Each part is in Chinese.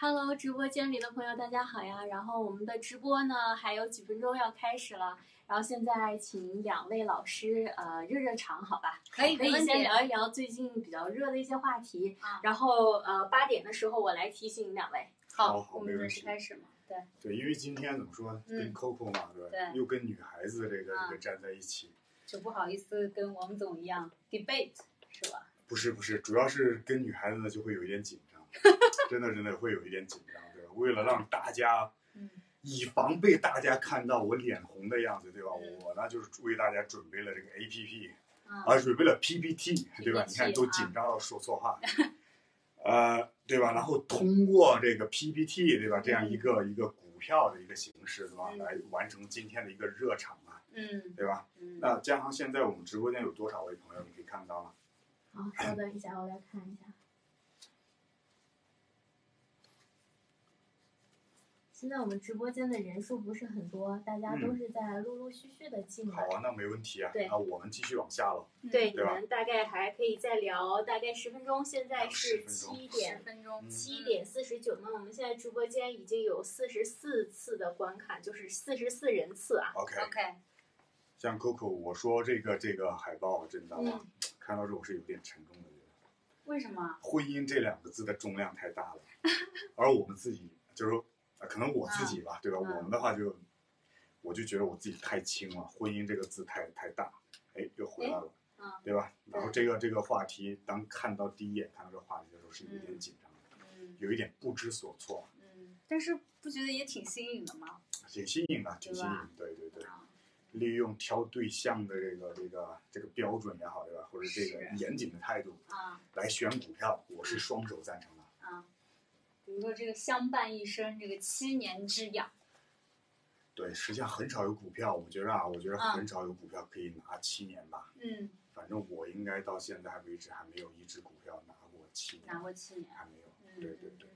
Hello，直播间里的朋友，大家好呀！然后我们的直播呢还有几分钟要开始了，然后现在请两位老师呃热热场，好吧？可以，可以先聊一聊最近比较热的一些话题，啊然后呃八点的时候我来提醒两位。好好我们正式开始嘛？对，对，因为今天怎么说，嗯跟 Coco 嘛，对吧？对又跟女孩子这个这啊个站在一起，就不好意思跟王总一样 debate 是吧？不是不是，主要是跟女孩子呢就会有一点紧张，真的真的会有一点紧张，对吧？为了让大家，嗯以防被大家看到我脸红的样子，对吧？嗯我呢就是为大家准备了这个 A P P，啊，准备了 P P T，对吧？你看都啊紧张到说错话，呃，对吧？然后通过这个 P P T，对吧？这样一个一个股票的一个形式，对吧？嗯来完成今天的一个热场嘛，嗯对吧？嗯，那加上现在我们直播间有多少位朋友，你可以看到吗？好，稍等一下，我来看一下。现在我们直播间的人数不是很多，大家都是在陆陆续续的进来。好啊，那没问题啊。对那我们继续往下了。对，你们大概还可以再聊大概十分钟，现在是10分钟十七点分钟，嗯七点四十九，那我们现在直播间已经有四十四次的观看，就是四十四人次啊。OK，OK，像 Coco，我说这个这个海报，真的啊，嗯看到这我是有点沉重的。觉为什么？婚姻这两个字的重量太大了，而我们自己就是可能我自己吧，对吧？嗯我们的话就，我就觉得我自己太轻了，婚姻这个字太太大，哎，又回来了，嗯对吧？然后这个这个话题，当看到第一眼看到这个话题的时候，是有一点紧张的，嗯有一点不知所措，嗯，但是不觉得也挺新颖的吗？挺新颖的，挺新颖，对对对。啊，利用挑对象的这个这个这个标准也好，对吧？或者这个严谨的态度啊来选股票，我是双手赞成比如说这个相伴一生，这个七年之痒，对，实际上很少有股票，我觉得啊，我觉得嗯很少有股票可以拿七年吧。嗯，反正我应该到现在为止还没有一只股票拿过七年，拿过七年，还没有。嗯，对对对，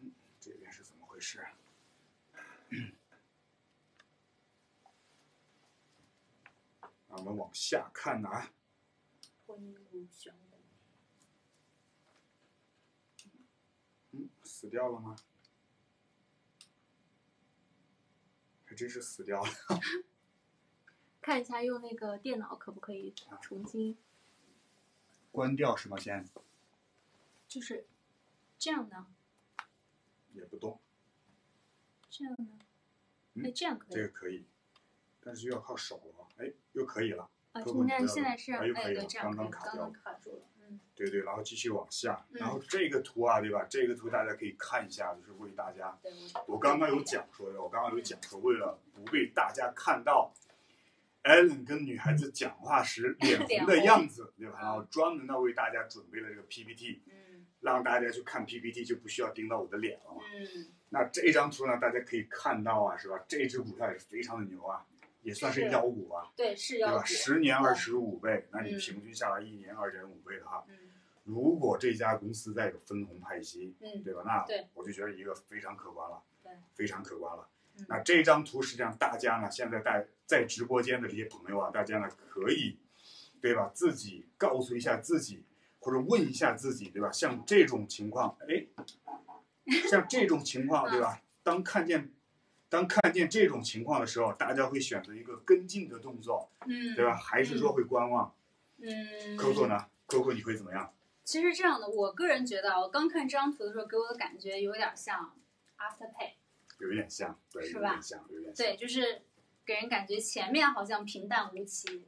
嗯这边是怎么回事？那我们往下看啊，婚姻如雄的嗯，死掉了吗？还真是死掉了。看一下用那个电脑可不可以重新，关掉是吗？先就是这样呢？也不动，这样呢？嗯哎，这样可以这个可以，但是又要靠手了。哎，又可以了。啊。现在现在是哎对，这样刚可以刚刚。卡住了，嗯。对对，然后继续往下，嗯。然后这个图啊，对吧？这个图大家可以看一下，就是为大家，我刚刚有讲说的，我刚刚有讲说，为了不被大家看到 Allen 跟女孩子讲话时脸红的样子，对吧？然后专门的为大家准备了这个 PPT，嗯。让大家去看 PPT 就不需要盯到我的脸了嘛。嗯，那这张图呢，大家可以看到啊，是吧？这只股票也是非常的牛啊，也算是是妖股吧，对，是对吧？妖股，十年二十五倍，那你嗯平均下来一年二点五倍的话，嗯如果这家公司再有分红派息，嗯对吧？那对我就觉得一个非常可观了，对，非常可观了。嗯那这张图实际上大家呢，现在在在直播间的这些朋友啊，大家呢可以，对吧？自己告诉一下自己，或者问一下自己，对吧？像这种情况，哎，像这种情况，对吧？当看见当看见这种情况的时候，大家会选择一个跟进的动作，嗯，对吧？还是说会观望嗯？Coco 呢？Coco 你会怎么样？其实这样的，我个人觉得啊，我刚看这张图的时候，给我的感觉有点像 Afterpay，有一点像，对，是吧有点像，有点像。对，就是给人感觉前面好像平淡无奇，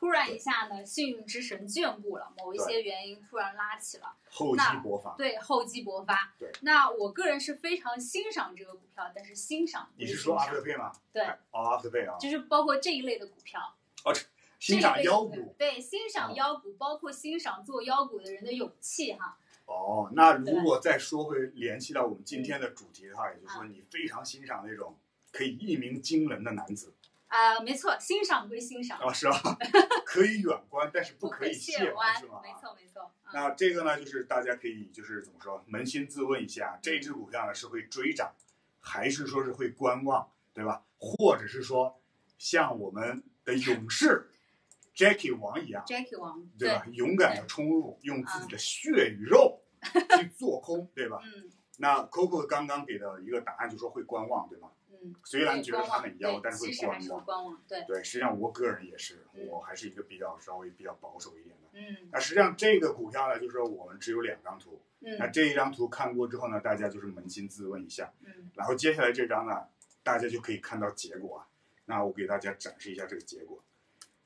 突然一下呢，幸运之神眷顾了，某一些原因突然拉起了，厚积薄发。对，厚积薄发。对，那我个人是非常欣赏这个股票，但是欣赏你是说归欣赏 Afterpay 吗？对哦，Afterpay 啊，就是包括这一类的股票，哦欣赏妖股。对，欣赏哦妖股，包括欣赏做妖股的人的勇气哈。哦，那如果再说回联系到我们今天的主题的话，也就是说嗯你非常欣赏那种可以一鸣惊人的男子啊、没错，欣赏归欣赏，啊，是啊？可以远观，但是不可以亵玩，是吗？没错没错。嗯那这个呢，就是大家可以就是怎么说，扪心自问一下，这只股票呢是会追涨，还是说是会观望，对吧？或者是说像我们的勇士 Jackie 王一样，Jackie 王对吧？勇敢的冲入，用自己的血与肉去做空，对吧？嗯那 Coco 刚刚给的一个答案就说会观望，对吗？嗯，虽然觉得它很妖，但是会观望。观望，对，对，实际上我个人也是，嗯我还是一个比较稍微比较保守一点的。嗯那实际上这个股票呢，就是说我们只有两张图。嗯那嗯这一张图看过之后呢，大家就是扪心自问一下，嗯然后接下来这张呢，大家就可以看到结果啊。那我给大家展示一下这个结果。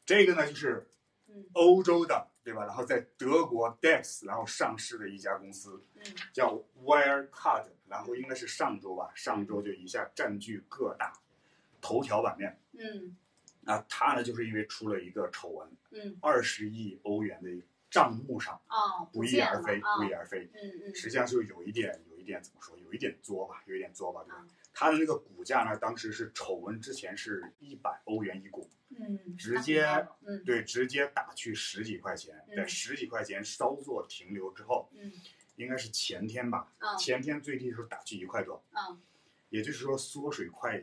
这个呢就是嗯欧洲的，对吧？然后在德国 DAX 然后上市的一家公司嗯叫 Wirecard，然后应该是上周吧，上周就一下占据各大头条版面。嗯那它呢，就是因为出了一个丑闻，嗯二十亿欧元的账目上哦，不翼而飞，啊不翼而飞。嗯嗯实际上就有一点，有一点怎么说，有一点作吧，有一点作吧，对吧嗯？它的那个股价呢，当时是丑闻之前是一百欧元一股，嗯，直接嗯。对，直接打去十几块钱，嗯。在十几块钱稍作停留之后，嗯。应该是前天吧，嗯。前天最低的时候打去一块多，嗯。也就是说缩水快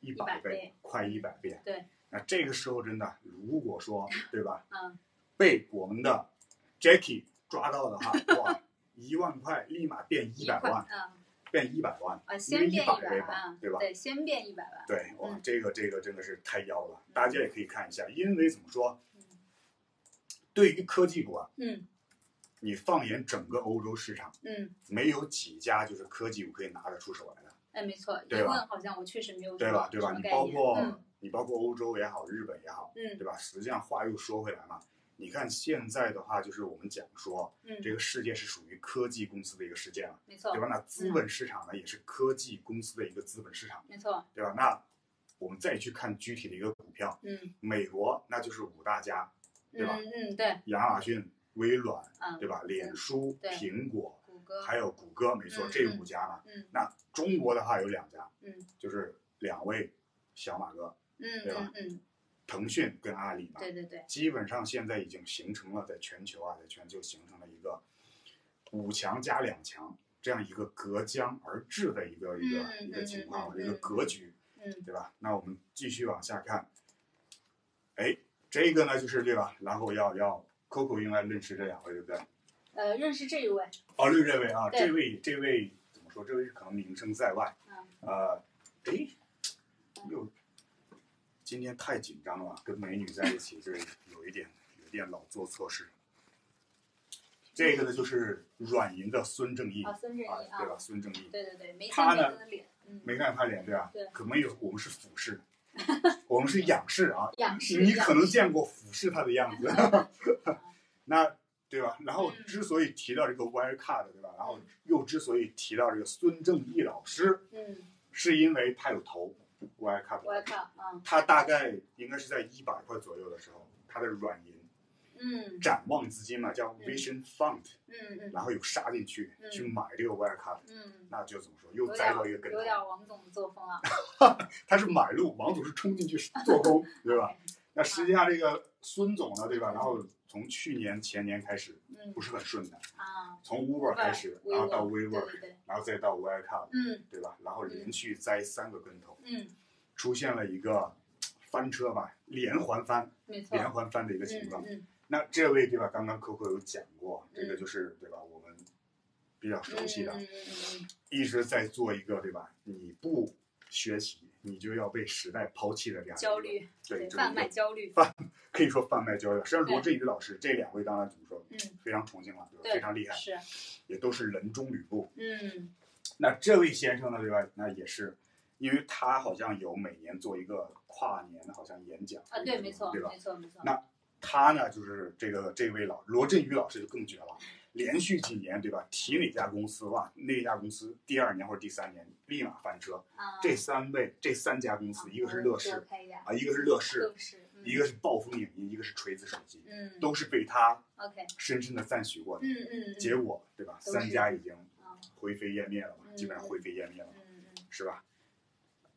一百100倍快一百倍。对，那这个时候真的，如果说 对吧，嗯。被我们的 Jackie 抓到的话，哇，一万块立马变一百万，嗯变一百万，啊，先变一百万，，对吧？对，先变一百万，对，哇嗯，这个这个真的是太妖了，大家也可以看一下，因为怎么说，对于科技股啊，嗯你放眼整个欧洲市场，嗯，没有几家就是科技股可以拿得出手来的，哎，没错，对吧好像我确实没有对吧？对吧？你包括、嗯你包括欧洲也好，日本也好，嗯对吧？实际上话又说回来嘛，你看现在的话，就是我们讲说，嗯，这个世界是属于科技公司的一个世界了，没错对吧？那资本市场呢，也是科技公司的一个资本市场，没错，对吧？那我们再去看具体的一个股票，嗯美国那就是五大家，对吧嗯嗯对，亚马逊、微软，嗯对吧？脸书、对苹果，谷歌还有谷歌，没错，嗯这五家嘛。嗯那中国的话有两家，嗯就是两位小马哥，嗯对吧嗯嗯，腾讯跟阿里嘛。对对对，基本上现在已经形成了在全球啊，在全球形成了一个五强加两强这样一个隔江而治的一个一个嗯一个情况，一个格局，嗯对吧？那我们继续往下看，哎，这个呢就是对吧？然后要要 Coco 应该认识这两位，对不对？呃，认识这一位，哦，认这位啊，这位这位怎么说？这位可能名声在外，嗯呃，哎，又今天太紧张了，跟美女在一起，这有一点有一点老做错事。这个呢，就是软银的孙正义啊，孙正义啊，对吧？啊，孙正义，对对对，他呢没看他脸对吧？对可没有，我们是俯视，我们是仰视啊。仰视，你可能见过俯视他的样子，那对吧？然后嗯之所以提到这个 Wirecard 对吧？然后又之所以提到这个孙正义老师，嗯，是因为他有投 Wirecard，我要看，嗯。他大概应该是在一百块左右的时候，他的软银嗯。展望资金嘛，叫 Vision Fund，嗯嗯。然后有杀进去嗯。去买这个 Wirecard，嗯，那就怎么说，又栽到一个跟头。有点头。王总的作风啊，他是买入，王总是冲进去做空，对吧？那实际上这个孙总呢，对吧？然后从去年前年开始嗯不是很顺的，啊，从 Uber 开始，然后到 WeWork，然后再到 Wirecard，嗯对吧？然后连续栽三个跟头，嗯，出现了一个翻车吧，连环翻，没错，连环翻的一个情况。那这位对吧？刚刚 Coco 有讲过，嗯这个就是对吧？我们比较熟悉的，一直在做一个对吧？你不学习，你就要被时代抛弃的这样一个焦，虑，对，贩卖焦虑，可以说贩卖焦虑。实际上，罗振宇老师这两位当然怎么说，嗯，非常崇敬了，对吧？非常厉害，是，也都是人中吕布。嗯那这位先生呢，对吧？那也是，因为他好像有每年做一个跨年好像演讲啊，对，没错，对吧？没错，没错，那他呢，就是这个这位老罗振宇老师就更绝了，连续几年对吧？提哪家公司哇，那家公司第二年或者第三年立马翻车。啊，这三位这三家公司，一个是乐视啊，一个是乐视，乐视，嗯一个是暴风影音，一个是锤子手机，嗯都是被他，OK，深深的赞许过的。嗯嗯嗯，结果对吧？三家已经啊灰飞烟灭了嘛，嗯基本上灰飞烟灭了，嗯嗯是吧？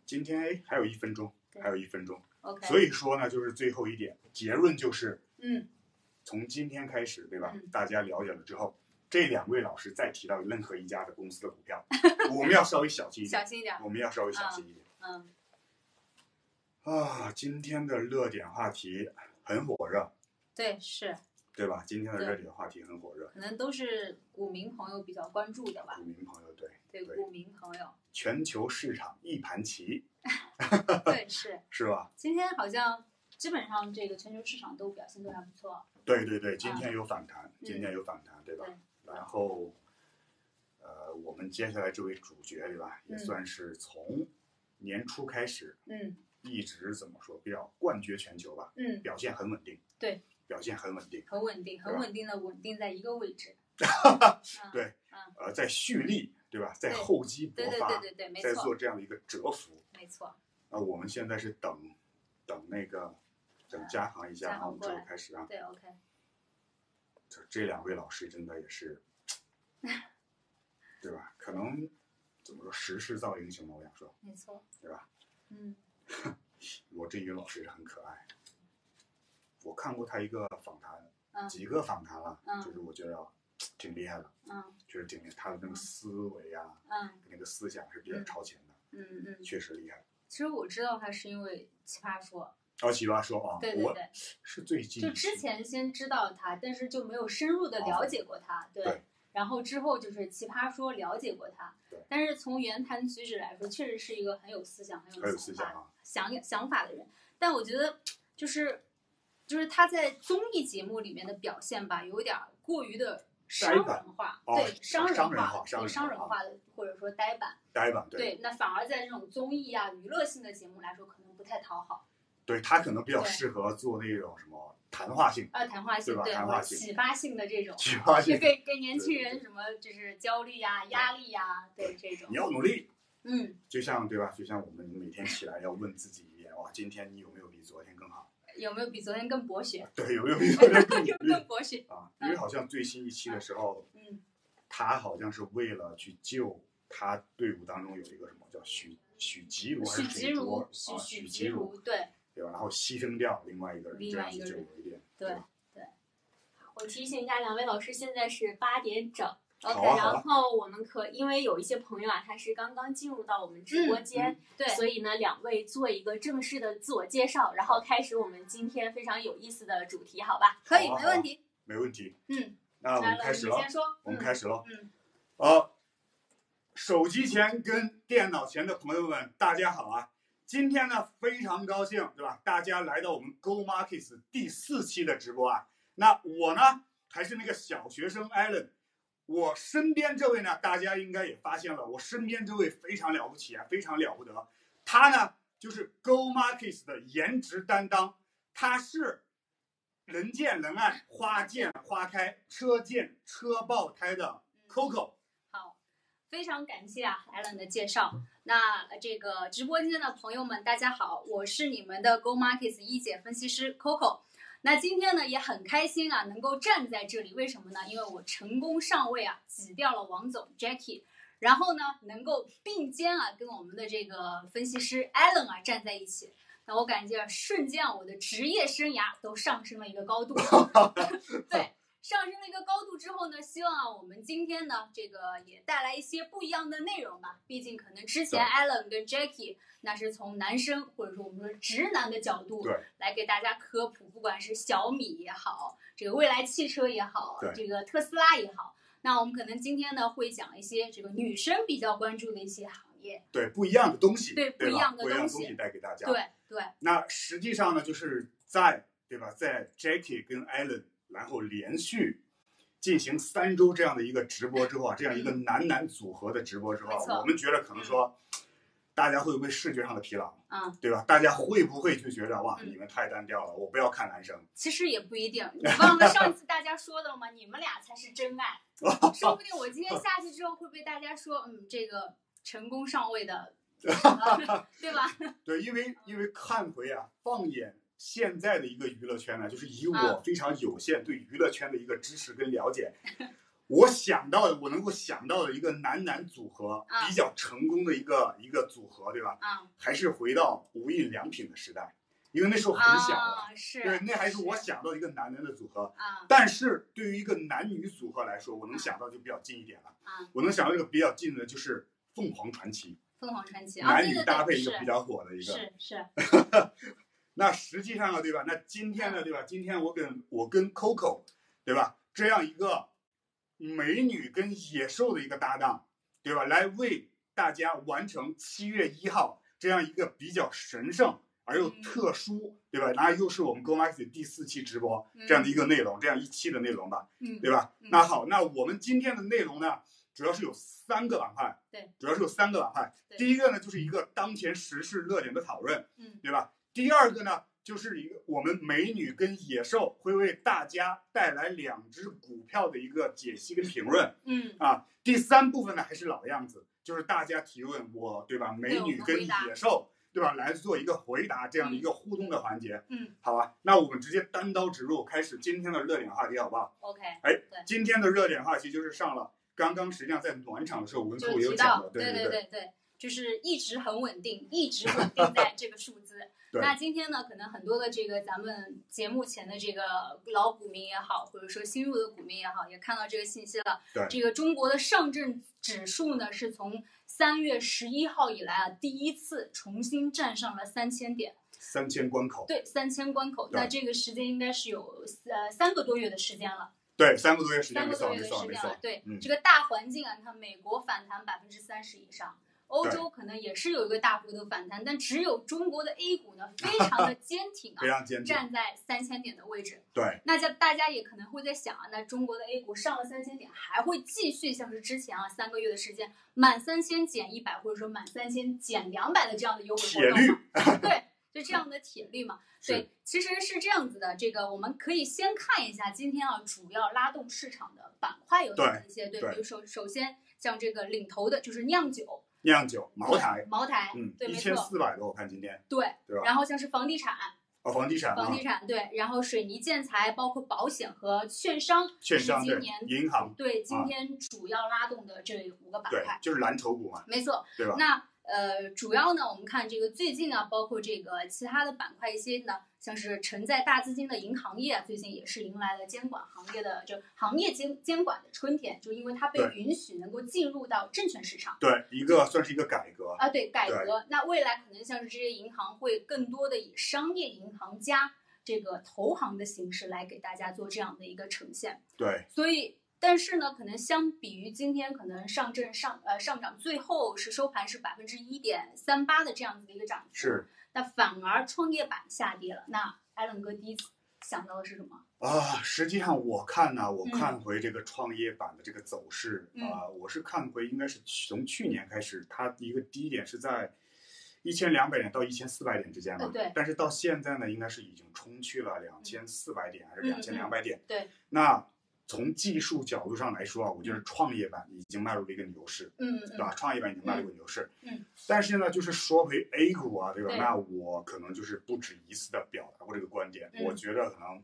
今天哎，还有一分钟，还有一分钟，，OK，所以说呢，就是最后一点结论就是，嗯从今天开始，对吧？嗯大家了解了之后，这两位老师再提到任何一家的公司的股票，我们要稍微小心一点，小心一点，我们要稍微小心一点嗯，啊！今天的热点话题很火热，对，是，对吧？今天的热点话题很火热，可能都是股民朋友比较关注的吧股。民朋友对对，对股民朋友，全球市场一盘棋，对是。是吧？今天好像基本上这个全球市场都表现都还不错。对对对，今天有反弹，今天有反弹，对吧？嗯对然后，呃，我们接下来这位主角，对吧？也嗯算是从年初开始嗯一直怎么说，比较冠绝全球吧，嗯，表现很稳定。对，表现很稳定。很稳定，很稳定的稳定在一个位置。嗯对嗯，呃，在蓄力，对吧？在对厚积薄对对发，对对对，没在错做这样的一个蛰伏。没错。那我们现在是等等那个等加航一下，加然后我们之后开始啊。对，OK，这这两位老师真的也是，对吧？可能怎么说，时势造英雄嘛，我想说，没错。对吧？嗯 罗振宇老师也很可爱。我看过他一个访谈，嗯几个访谈了，嗯就是我觉得挺厉害的，嗯确实挺厉害。他的那个思维啊，嗯那个思想是比较超前的，嗯嗯。确实厉害。其实我知道他是因为奇葩说，哦，奇葩说啊，我对对对，是最近就之前先知道他，但是就没有深入的了解过他，对。对然后之后就是奇葩说了解过他对，但是从言谈举止来说，确实是一个很有思想、很很有有想法、思想啊，想想法的人。但我觉得就是就是他在综艺节目里面的表现吧，有点儿过于的商人化，哦对商商人化化商人对商人化化的或者说呆板。呆板，对，那反而在这种综艺啊、娱乐性的节目来说，可能不太讨好。对他可能比较适合做那种什么谈话性、啊，谈话性对吧谈话性启发性的这种，启发性。就给给年轻人什么就是焦虑呀、压力呀，对这种你，要努力，嗯，就像对吧？就像我们每天起来要问自己一遍：哇，今天你有没有比昨天更好？有没有比昨天更博学？对，有没有比昨天 更博学？啊？因为好像最新一期的时候，嗯他好像是为了去救他队伍当中有一个什么叫许许吉如还许吉如，许吉如，对对吧？然后牺牲掉另外一个人，另这样子就外一个人有一点对对我提醒一下两位老师，现在是八点整。好 OK，啊好然后我们可因为有一些朋友啊，他是刚刚进入到我们直播间，嗯对，所以呢，两位做一个正式的自我介绍，然后开始我们今天非常有意思的主题，好吧？可以没问题。没问题。嗯，那我们开始了你先，说，我们嗯开始了。嗯好，手机前跟电脑前的朋友们，大家好啊！今天呢，非常高兴，对吧？大家来到我们 Go Markets 第四期的直播啊。那我呢，还是那个小学生 Allen。我身边这位呢，大家应该也发现了，我身边这位非常了不起啊，非常了不得。他呢，就是 Go Markets 的颜值担当，他是人见人爱、花见花开、车见车爆胎的 Coco。好，非常感谢啊，Allen 的介绍。那这个直播间的朋友们，大家好，我是你们的 Go Markets 一姐分析师 Coco。那今天呢也很开心啊，能够站在这里，为什么呢？因为我成功上位啊，挤掉了王总 Jackie，然后呢能够并肩啊跟我们的这个分析师 Allen 啊站在一起。那我感觉瞬间啊我的职业生涯都上升了一个高度。对，上升了一个高度之后呢，希望啊我们今天呢这个也带来一些不一样的内容吧。毕竟可能之前对 Allen 跟 Jackie 那是从男生或者说我们说直男的角度对来给大家科普，不管是小米也好，这个未来汽车也好，这个特斯拉也好。那我们可能今天呢会讲一些这个女生比较关注的一些行业，对不一样的东西，对对不一样的东西东西带给大家。对对，那实际上呢，就是在对吧，在 Jackie 跟 Allen 然后连续进行三周这样的一个直播之后啊，这样一个男男组合的直播之后啊，我们觉得可能说，大家会不会视觉上的疲劳，嗯，对吧？大家会不会就觉得哇，嗯你们太单调了，我不要看男生。其实也不一定。你忘了上次大家说的了吗？你们俩才是真爱，说不定我今天下去之后会被大家说，嗯，这个成功上位的，啊 对吧？对，因为因为看回啊，放眼现在的一个娱乐圈呢，就是以我啊非常有限对娱乐圈的一个知识跟了解，我想到的，我能够想到的一个男男组合啊比较成功的一个一个组合，对吧？啊还是回到无印良品的时代，因为那时候很小了，啊，是，对，那还是我想到一个男男的组合。啊但是对于一个男女组合来说，我能想到就比较近一点了。啊，我能想到一个比较近的就是凤凰传奇，凤凰传奇啊，男女搭配一个比较火的一个。是是，那实际上啊，对吧？那今天呢，对吧？今天我跟我跟 Coco 对吧？这样一个美女跟野兽的一个搭档，对吧？来为大家完成七月一号这样一个比较神圣而又嗯特殊，对吧？然后又是我们 Go Max 第四期直播嗯这样的一个内容，这样一期的内容吧，嗯，对吧？嗯那好，那我们今天的内容呢，主要是有三个板块，对，主要是有三个板块。第一个呢，就是一个当前时事热点的讨论，嗯对吧？第二个呢，就是一个我们美女跟野兽会为大家带来两只股票的一个解析跟评论嗯啊。第三部分呢，还是老样子，就是大家提问我，对吧？美女跟野兽，对吧？来做一个回答这样的一个互动的环节，嗯好吧？那我们直接单刀直入，开始今天的热点话题，好不好？，OK，哎对，今天的热点话题就是上了，刚刚实际上在暖场的时候，文兔也有讲的，对对对，对对，就是一直很稳定，一直稳定在这个数字。对那今天呢，可能很多的这个咱们节目前的这个老股民也好，或者说新入的股民也好，也看到这个信息了。对这个中国的上证指数呢，是从三月十一号以来啊，第一次重新站上了三千点。三千关口，对，三千关口，对那这个时间应该是有呃三个多月的时间了。对，三个多月时间，三个多月的时间了。，对，嗯这个大环境啊，你看美国反弹百分之三十以上，欧洲可能也是有一个大幅度反弹，但只有中国的 A 股呢，非常的坚挺 非啊，常坚挺，站在三千点的位置。对，那家大家也可能会在想啊，那中国的 A 股上了三千点，还会继续像是之前啊三个月的时间，满三千减一百，或者说满三千减两百的这样的优惠活动吗？对，就这样的铁律嘛。对，其实是这样子的。这个我们可以先看一下今天啊主要拉动市场的板块有哪一些？对，对比如首首先像这个领头的就是酿酒、酿酒、茅台，茅台，嗯，对，一千四百多，我看今天，对。对吧？然后像是房地产、哦，房地产啊房，地产对，然后水泥建材，包括保险和券商，券商今年，银行对今啊天主要拉动的这五个板对块，，就是蓝筹股嘛，没错。对吧？那呃，主要呢，我们看这个最近呢，包括这个其他的板块一些呢，像是承载大资金的银行业啊，最近也是迎来了监管行业的就行业监监管的春天，就因为它被允许能够进入到证券市场。对，一个算是一个改革，啊，对改革。那未来可能像是这些银行会更多的以商业银行加这个投行的形式来给大家做这样的一个呈现。对，所以，但是呢，可能相比于今天，可能上证上呃上涨最后是收盘是百分之一点三八的这样子的一个涨幅，是那反而创业板下跌了。那艾伦哥第一次想到的是什么？啊，实际上我看呢，我嗯看回这个创业板的这个走势嗯啊，我是看回应该是从去年开始，它一个低点是在一千两百点到一千四百点之间嘛，呃对但是到现在呢，应该是已经冲去了两千四百点还是嗯两千两百点，对，那从技术角度上来说啊，我觉得创业板已经迈入了一个牛市，嗯对吧？创业板已经迈入一个牛市。嗯。但是呢，就是说回 A 股啊，对吧？那我可能就是不止一次的表达过这个观点。嗯我觉得可能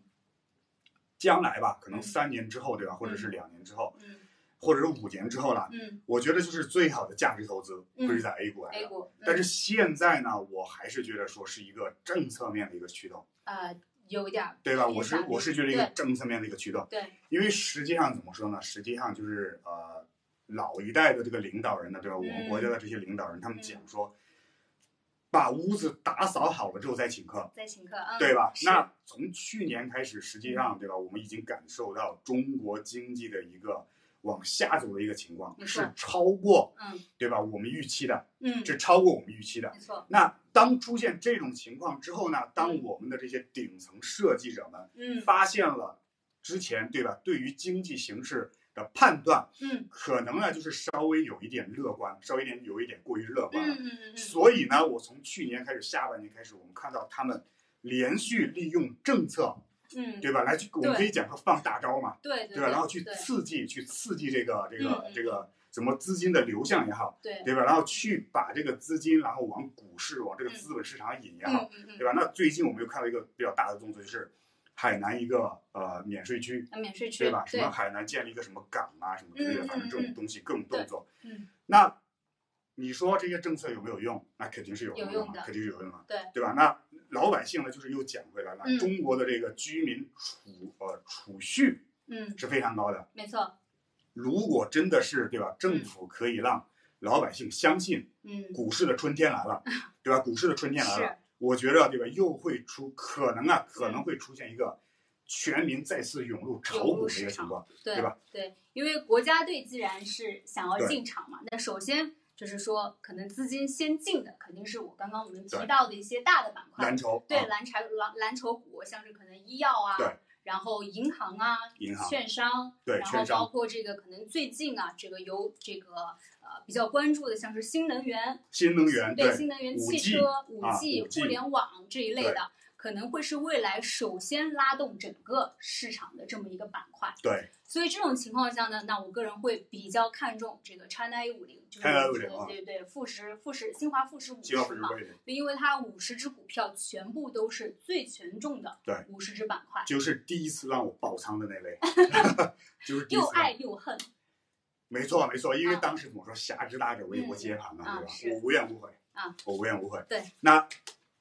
将来吧，可能嗯三年之后，对吧？或者是两年之后，嗯或者是五年之后了。嗯我觉得就是最好的价值投资嗯会是在 A 股来，A 的。但是现在呢，我还是觉得说是一个政策面的一个驱动，呃有一点儿对吧？我是我是觉得一个对政策面的一个驱动。对，因为实际上怎么说呢？实际上就是呃，老一代的这个领导人呢，对吧？我们嗯国家的这些领导人，他们嗯讲说，把屋子打扫好了之后再请客，再请客，啊，对吧？那从去年开始，实际上对吧？我们已经感受到中国经济的一个往下走的一个情况，是超过嗯对吧？我们预期的，嗯，是超过我们预期的。没错，那当出现这种情况之后呢？当我们的这些顶层设计者们嗯发现了之前对吧，对于经济形势的判断，嗯可能呢就是稍微有一点乐观，稍微一点有一点过于乐观了。嗯嗯嗯嗯，所以呢，我从去年开始，下半年开始，我们看到他们连续利用政策，嗯，对吧？来去，我们可以讲说放大招嘛，对对对吧？然后去刺激，去刺激这个这个这个什么资金的流向也好，对，对吧？然后去把这个资金，然后往股市、往这个资本市场引也好，对吧？那最近我们又看到一个比较大的动作，就是海南一个呃免税区，啊免税区，对吧？什么海南建立一个什么港啊什么之类的，嗯反正这种东西各种动作。嗯那你说这些政策有没有用？那肯定是有用嘛，有用的肯定是有用的，对，对吧？那老百姓呢，就是又捡回来了，嗯。中国的这个居民储呃储蓄嗯，是非常高的。没错，如果真的是对吧，政府可以让老百姓相信嗯，股市的春天来了，对吧？股市的春天来了，我觉得对吧，又会出可能啊，可能会出现一个全民再次涌入炒股的一个情况，对对吧？对，因为国家队既然是想要进场嘛，那首先就是说，可能资金先进的肯定是我刚刚我们提到的一些大的板块，蓝筹对啊蓝筹蓝蓝筹股，像是可能医药啊，对，然后银行啊，银行券商，对然后包括这个可能最近啊，这个有这个呃比较关注的，像是新能源，新能源对新能源汽车、五啊 G、5G 互联网这一类的，可能会是未来首先拉动整个市场的这么一个板块。对所以这种情况下呢，那我个人会比较看重这个 China A 五零，就是 China 我们 A50 啊说的对对富时富时新华富时五十嘛，因为它五十只股票全部都是最权重的对五十只板块，就是第一次让我爆仓的那类，就是又爱又恨，没错没错，因为啊当时怎么说，侠之大者为国接盘嘛，对吧？我无怨无悔啊，我无怨无悔。对，那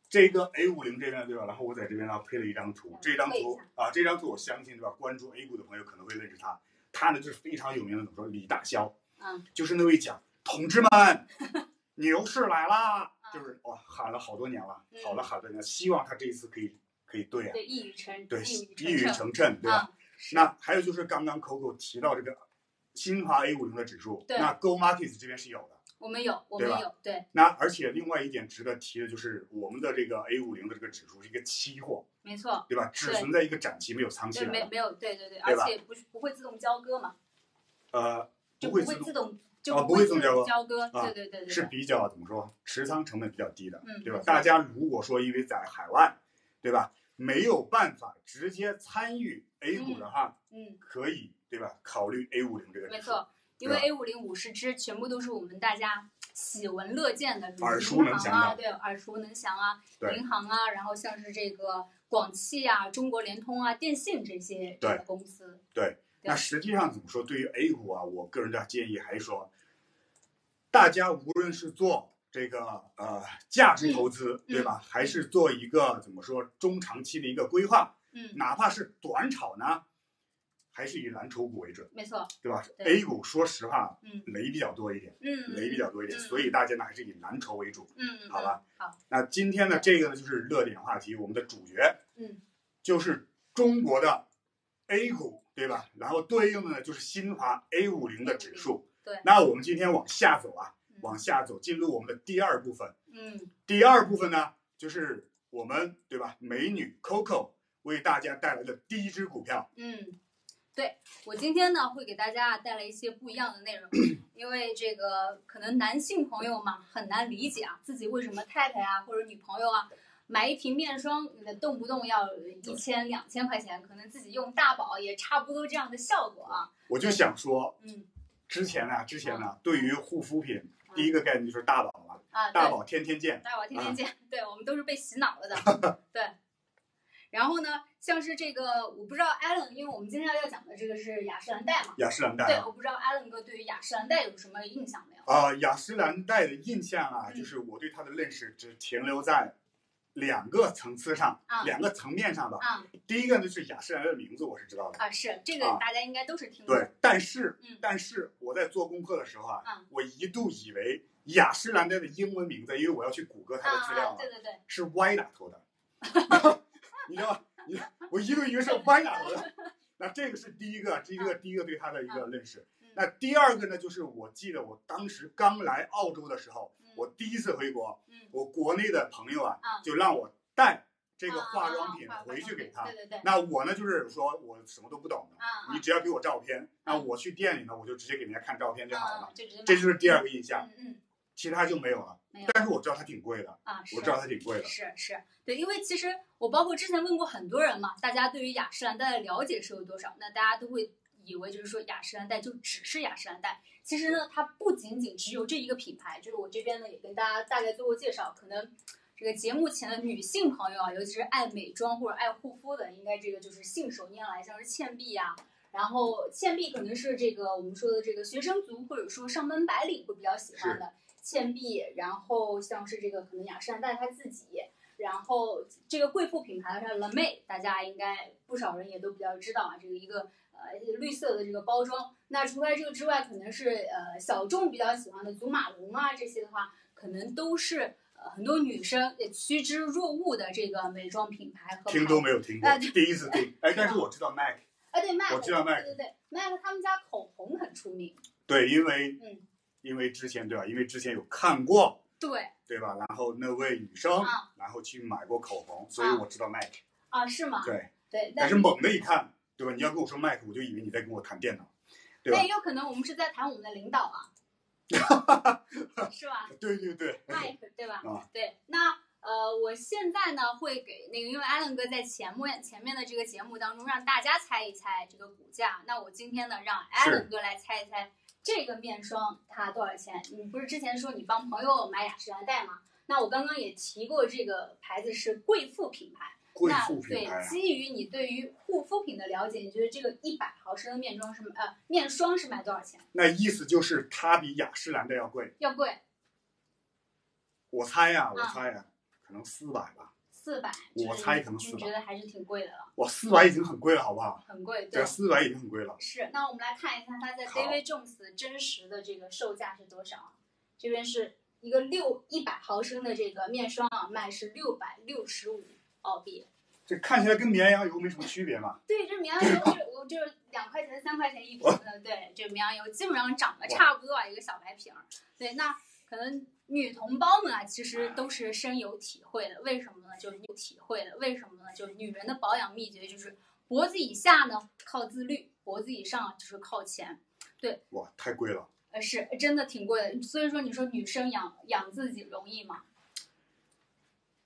这个 A 五零这边对吧？然后我在这边呢配了一张图，这张图啊，这张图我相信对吧？关注 A 股的朋友可能会认识他，他呢就是非常有名的怎么说李大霄，嗯，就是那位讲同志们，牛市来啦，嗯就是哇喊了好多年了，嗯。好了好多年，希望他这一次可以可以对啊，对，一语成对，一一语语成成谶，对吧？那还有就是刚刚 Coco 提到这个新华 A 五零的指数，那 Go Markets 这边是有的。我们有，我们有，对，那而且另外一点值得提的就是我们的这个 A 五零的这个指数是一个期货，没错，对吧？只存在一个展期，没有仓期。没没有，对对对，而且不是不会自动交割嘛，呃，就会自会自动就啊不会会自自动交割交割，啊对对对对，是比较怎么说，持仓成本比较低的，对吧大家如果说因为在海外，对吧，没有办法直接参与 A 股的话，嗯，可以对吧？考虑 A 五零这个。没错，因为 A 五零五十只全部都是我们大家喜闻乐见的，耳熟能详的对，耳熟能详啊，对银行啊，然后像是这个广汽啊、中国联通啊、电信这些对公司，对，那实际上怎么说？对于 A 股啊，我个人的建议还是说，大家无论是做这个呃价值投资，嗯对吧？还是做一个怎么说中长期的一个规划，嗯，哪怕是短炒呢，还是以蓝筹股为准，没错，对吧对？A 股说实话，嗯雷比较多一点，嗯，雷比较多一点，嗯所以大家呢还是以蓝筹为主。嗯，嗯，好吧嗯，好，那今天呢，这个呢就是热点话题，我们的主角嗯就是中国的 A 股，对吧？然后对应的呢就是新华 A 五零的指数。对那我们今天往下走啊，嗯往下走，进入我们的第二部分。嗯第二部分呢，就是我们对吧？美女 Coco 为大家带来的第一只股票。嗯，对我今天呢会给大家带来一些不一样的内容，因为这个可能男性朋友嘛很难理解啊，自己为什么太太啊或者女朋友啊买一瓶面霜，那动不动要一千两千块钱，可能自己用大宝也差不多这样的效果啊。我就想说，嗯之前呢，之前呢，对于护肤品，第一个概念就是大宝嘛，啊，大宝天天见。大宝天天见，对我们都是被洗脑了的，对。然后呢，像是这个，我不知道 Allen，因为我们今天要讲的这个是雅诗兰黛嘛，雅诗兰黛对，啊，我不知道 Allen 哥对于雅诗兰黛有什么印象没有？啊，雅诗兰黛的印象啊，嗯就是我对它的认识只停留在两个层次上，啊两个层面上的。嗯第一个呢是雅诗兰黛的名字我是知道的，啊，是这个啊大家应该都是听过。对，但是嗯但是我在做功课的时候啊，嗯我一度以为雅诗兰黛的英文名字，因为我要去谷歌它的资料啊，对对对，是 Y 打头的，你知道吗？你我一度以为是 Y 打头的。那这个是第一个，第一个，第一个对它的一个认识。嗯那第二个呢，就是我记得我当时刚来澳洲的时候，嗯我第一次回国，嗯，我国内的朋友啊，啊就让我带这这个化妆品回去给他。对对对，那我呢，就是说我什么都不懂的，啊你只要给我照片，那我去店里呢，我就直接给人家看照片就好了这就是第二个印象，嗯嗯其他就没有了没有。但是我知道它挺贵的，啊，我知道它挺贵的。是是，对，因为其实我包括之前问过很多人嘛，大家对于雅诗兰黛的了解是有多少？那大家都会以为就是说雅诗兰黛就只是雅诗兰黛，其实呢，它不仅仅只有这一个品牌。就是我这边呢也跟大家大概做过介绍，可能这个节目前的女性朋友啊，尤其是爱美妆或者爱护肤的，应该这个就是信手拈来，像是倩碧呀、然后倩碧可能是这个我们说的这个学生族或者说上班白领会比较喜欢的倩碧，然后像是这个可能雅诗兰黛它自己，然后这个贵妇品牌像 La Mer，大家应该不少人也都比较知道啊，这个一个呃绿色的这个包装。那除开这个之外，可能是呃小众比较喜欢的祖马龙啊这些的话，可能都是呃很多女生也趋之若鹜的这个美妆品牌和听都没有听过哎，第一次听。哎，但是我知道 MAC，啊，对 MAC，我知道 MAC 对对对，MAC 他们家口红很出名，对，因为嗯，因为之前对吧？因为之前有看过，对对吧？然后那位女生啊，然后去买过口红，所以啊我知道 MAC。啊，是吗？对，对，但是猛的一看，对吧？你要跟我说 Mac，我就以为你在跟我谈电脑，对吧那？也有可能我们是在谈我们的领导啊，是吧？对对对，麦克对吧？啊对，那呃，我现在呢会给那个，因为艾伦哥在前面前面的这个节目当中让大家猜一猜这个股价，那我今天呢让艾伦哥来猜一猜这个面霜它多少钱？你不是之前说你帮朋友买雅诗兰黛吗？那我刚刚也提过，这个牌子是贵妇品牌。贵那妇品牌啊对，，基于你对于护肤品的了解，你觉得这个一百毫升的面霜是呃面霜是卖多少钱？那意思就是它比雅诗兰黛要贵。要贵我猜呀，我啊猜呀，可能四百吧。四百，我猜可能400你觉得还是挺贵的了，哇，四百已经很贵了，好不好？很贵，对，四百已经很贵了。是，那我们来看一下它在好 David Jones 真实的这个售价是多少啊？这边是一个六一百毫升的这个面霜啊，卖是六百六十五澳币。这看起来跟绵羊油没什么区别嘛。对，这绵羊油是我就是两块钱、三块钱一瓶的，对，这绵羊油基本上长得差不多啊，一个小白瓶儿。对，那可能女同胞们啊，其实都是深有体会的。为什么呢？就是有体会的。为什么呢？就是女人的保养秘诀就是脖子以下呢靠自律，脖子以上就是靠钱。对哇，太贵了。呃，是真的挺贵的。所以说，你说女生养养自己容易吗？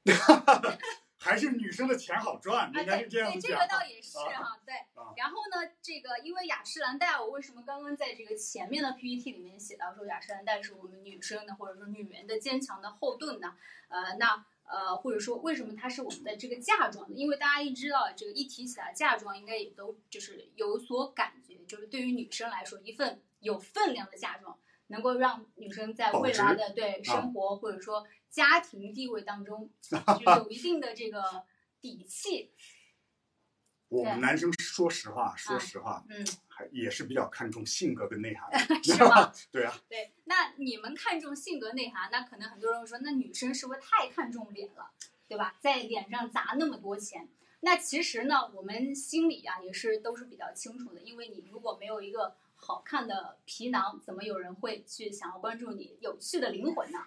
还是女生的钱好赚，啊，应该对对，是这样子讲这个。倒也是哈，对啊。然后呢，这个因为雅诗兰黛，我为什么刚刚在这个前面的 PPT 里面写到说雅诗兰黛是我们女生的或者说女人的坚强的后盾呢？呃，那呃，或者说为什么它是我们的这个嫁妆呢？因为大家一知道这个一提起来嫁妆，应该也都就是有所感觉，就是对于女生来说，一份有分量的嫁妆。能够让女生在未来的对生活或者说家庭地位当中，就有一定的这个底气。我们男生说实话，说啊实话，嗯，还也是比较看重性格跟内涵。是吗？对啊，对，那你们看重性格内涵，那可能很多人会说，那女生是不是太看重脸了，对吧？在脸上砸那么多钱，那其实呢，我们心里啊也是都是比较清楚的，因为你如果没有一个好看的皮囊，怎么有人会去想要关注你有趣的灵魂呢？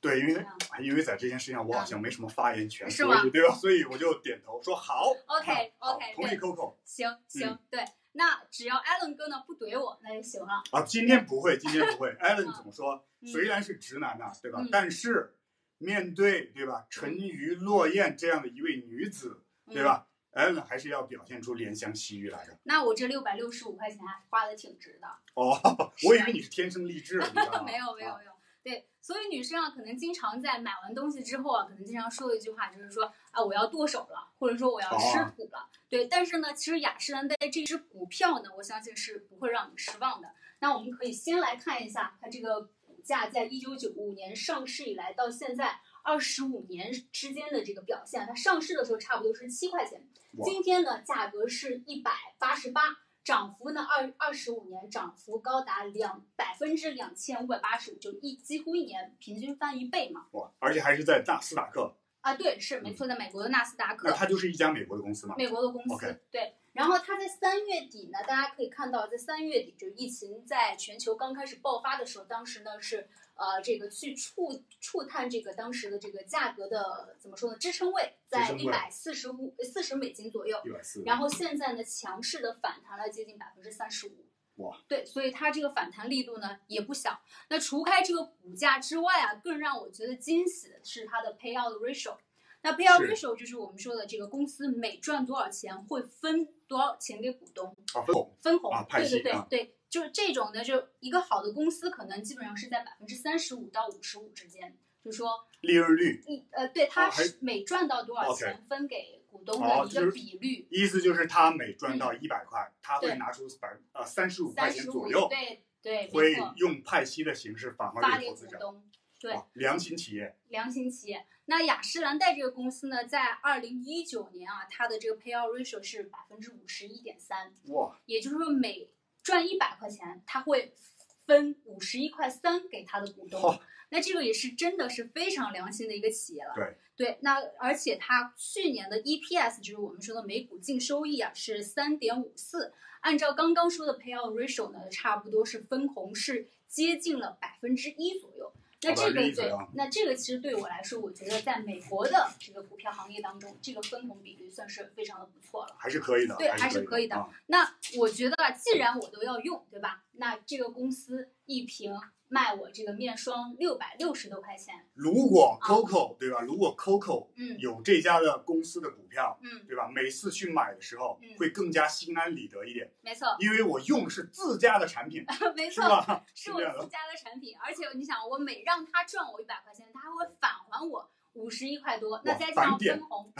对，因为嗯因为在这件事上我好像没什么发言权，对吧？所以我就点头说好。OK，OK，同意 Coco 行行，对，那只要 Allen 哥呢不怼我，那就行了。啊，今天不会，今天不会。Allen 怎么说？嗯虽然是直男呐，对吧嗯？但是面对对吧，沉鱼落雁这样的一位女子，嗯对吧？Allen 还是要表现出怜香惜玉来的。那我这六百六十五块钱还花的挺值的。哦，我以为你是天生丽质，你知道吗？没有没有啊没有，对，所以女生啊，可能经常在买完东西之后啊，可能经常说一句话就是说啊，我要剁手了，或者说我要吃哦土了。对，但是呢，其实雅诗兰黛这只股票呢，我相信是不会让你失望的。那我们可以先来看一下它这个股价在一九九五年上市以来到现在二十五年之间的这个表现。它上市的时候差不多是七块钱，今天呢价格是一百八十八。涨幅呢，二二十五年涨幅高达两百分之两千五百八十五，就一几乎一年平均翻一倍嘛。哇，而且还是在纳斯达克，啊，对，是没错，在美国的纳斯达克那，它就是一家美国的公司嘛。美国的公司对。然后它在三月底呢，大家可以看到，在三月底，就是疫情在全球刚开始爆发的时候，当时呢是呃这个去触触探这个当时的这个价格的怎么说呢支撑位，在一百四十五四十美金左右。然后现在呢，强势的反弹了接近百分之三十五。哇，对，所以它这个反弹力度呢也不小。那除开这个股价之外啊，更让我觉得惊喜的是它的 payout ratio。那 payout 是 ratio 就是我们说的这个公司每赚多少钱会分多少钱给股东，啊，分红分红。啊派对对对啊对，就是这种呢，就一个好的公司可能基本上是在百分之三十五到五十五之间，就是说利润率，一呃，对它是每赚到多少钱分给股东哦的一个就是比率。意思就是他每赚到一百块，他会拿出百呃三十五块钱左右，对对，会，用派息的形式返还给投资者。股东。对哇，良心企业，良心企业。那雅诗兰黛这个公司呢，在二零一九年啊，它的这个 payout ratio 是百分之五十一点三，哇，也就是说每赚一百块钱，它会分五十一块三给它的股东哦。那这个也是真的是非常良心的一个企业了。对对，那而且它去年的 EPS 就是我们说的每股净收益啊是三点五四，按照刚刚说的 payout ratio 呢，差不多是分红是接近了百分之一左右。那这个对，那这个其实对我来说，我觉得在美国的这个股票行业当中，这个分红比率算是非常的不错了。还是可以的，对还是可以的啊那我觉得啊，既然我都要用，对吧？那这个公司一瓶卖我这个面霜六百六十多块钱，如果 Coco 对吧？如果 Coco 嗯。有这家的公司的股票，嗯，对吧？每次去买的时候嗯。会更加心安理得一点，没错，因为我用的是自家的产品，没错，是我自家的产品，而且你想，我每让他赚我一百块钱，他还会返还我五十一块多，那再加上 分红，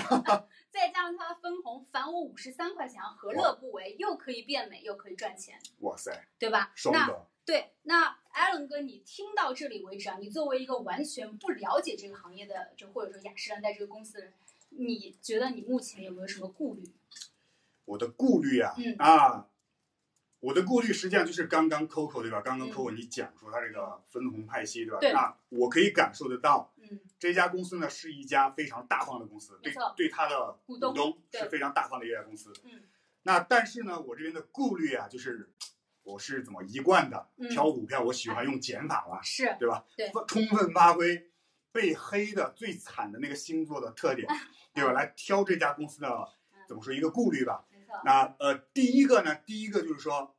再加上他的分红返我五十三块钱，何乐不为？又可以变美，又可以赚钱，哇塞，对吧？那。对，那艾伦哥，你听到这里为止啊，你作为一个完全不了解这个行业的，就或者说雅诗兰黛这个公司的人，你觉得你目前有没有什么顾虑？我的顾虑啊、嗯啊，我的顾虑实际上就是刚刚 Coco 对吧？刚刚嗯 Coco 你讲说它这个分红派息对吧？对那我可以感受得到，嗯这家公司呢是一家非常大方的公司，对对它的股东是非常大方的一家公司。嗯那但是呢，我这边的顾虑啊，就是我是怎么一贯的嗯挑股票，我喜欢用减法嘛，是，对吧？对充分发挥被黑的最惨的那个星座的特点，对吧？来挑这家公司的怎么说一个顾虑吧。那呃，第一个呢，第一个就是说，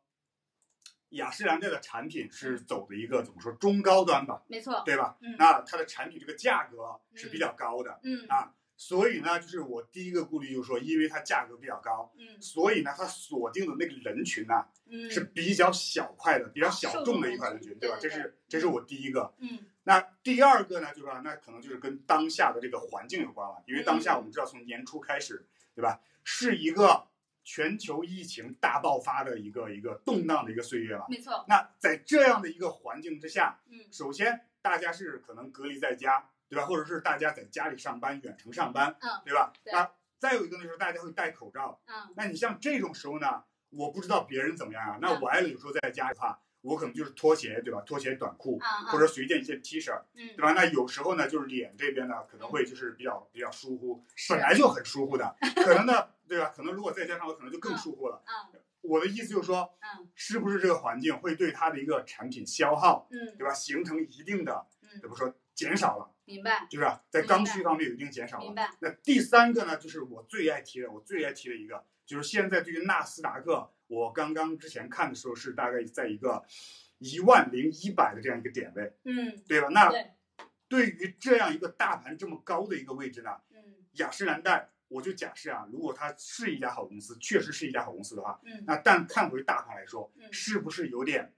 雅诗兰黛的产品是走的一个怎么说中高端吧，没错，对吧？嗯。那它的产品这个价格是比较高的，嗯啊所以呢，就是我第一个顾虑就是说，因为它价格比较高，嗯。所以呢，它锁定的那个人群呢、嗯。是比较小块的、比较小众的一块人群，对吧？这是这是我第一个。嗯。那第二个呢，就是说，那可能就是跟当下的这个环境有关了，因为当下嗯。我们知道从年初开始，对吧，是一个全球疫情大爆发的一个一个动荡的一个岁月了。没错，那在这样的一个环境之下，嗯首先大家是可能隔离在家，对吧？或者是大家在家里上班，远程上班，嗯对吧？对那再有一个呢，就是大家会戴口罩。嗯那你像这种时候呢，我不知道别人怎么样啊。那嗯我艾伦有时候在家的话，我可能就是拖鞋，对吧？拖鞋、短裤，嗯或者随便一件 T 恤，嗯对吧？那有时候呢，就是脸这边呢可能会就是比较比较疏忽，本来就很疏忽的，可能呢，对吧？可能如果再加上我，可能就更疏忽了。嗯我的意思就是说，嗯是不是这个环境会对它的一个产品消耗，嗯对吧？形成一定的嗯怎么说减少了，明白就是啊在刚需方面有一定减少了。明白，那第三个呢，就是我最爱提的，我最爱提的一个，就是现在对于纳斯达克，我刚刚之前看的时候是大概在一个一万零一百的这样一个点位，嗯对吧？那对对于这样一个大盘这么高的一个位置呢，嗯雅诗兰黛，我就假设啊，如果它是一家好公司，确实是一家好公司的话，嗯那但看回大盘来说，嗯是不是有点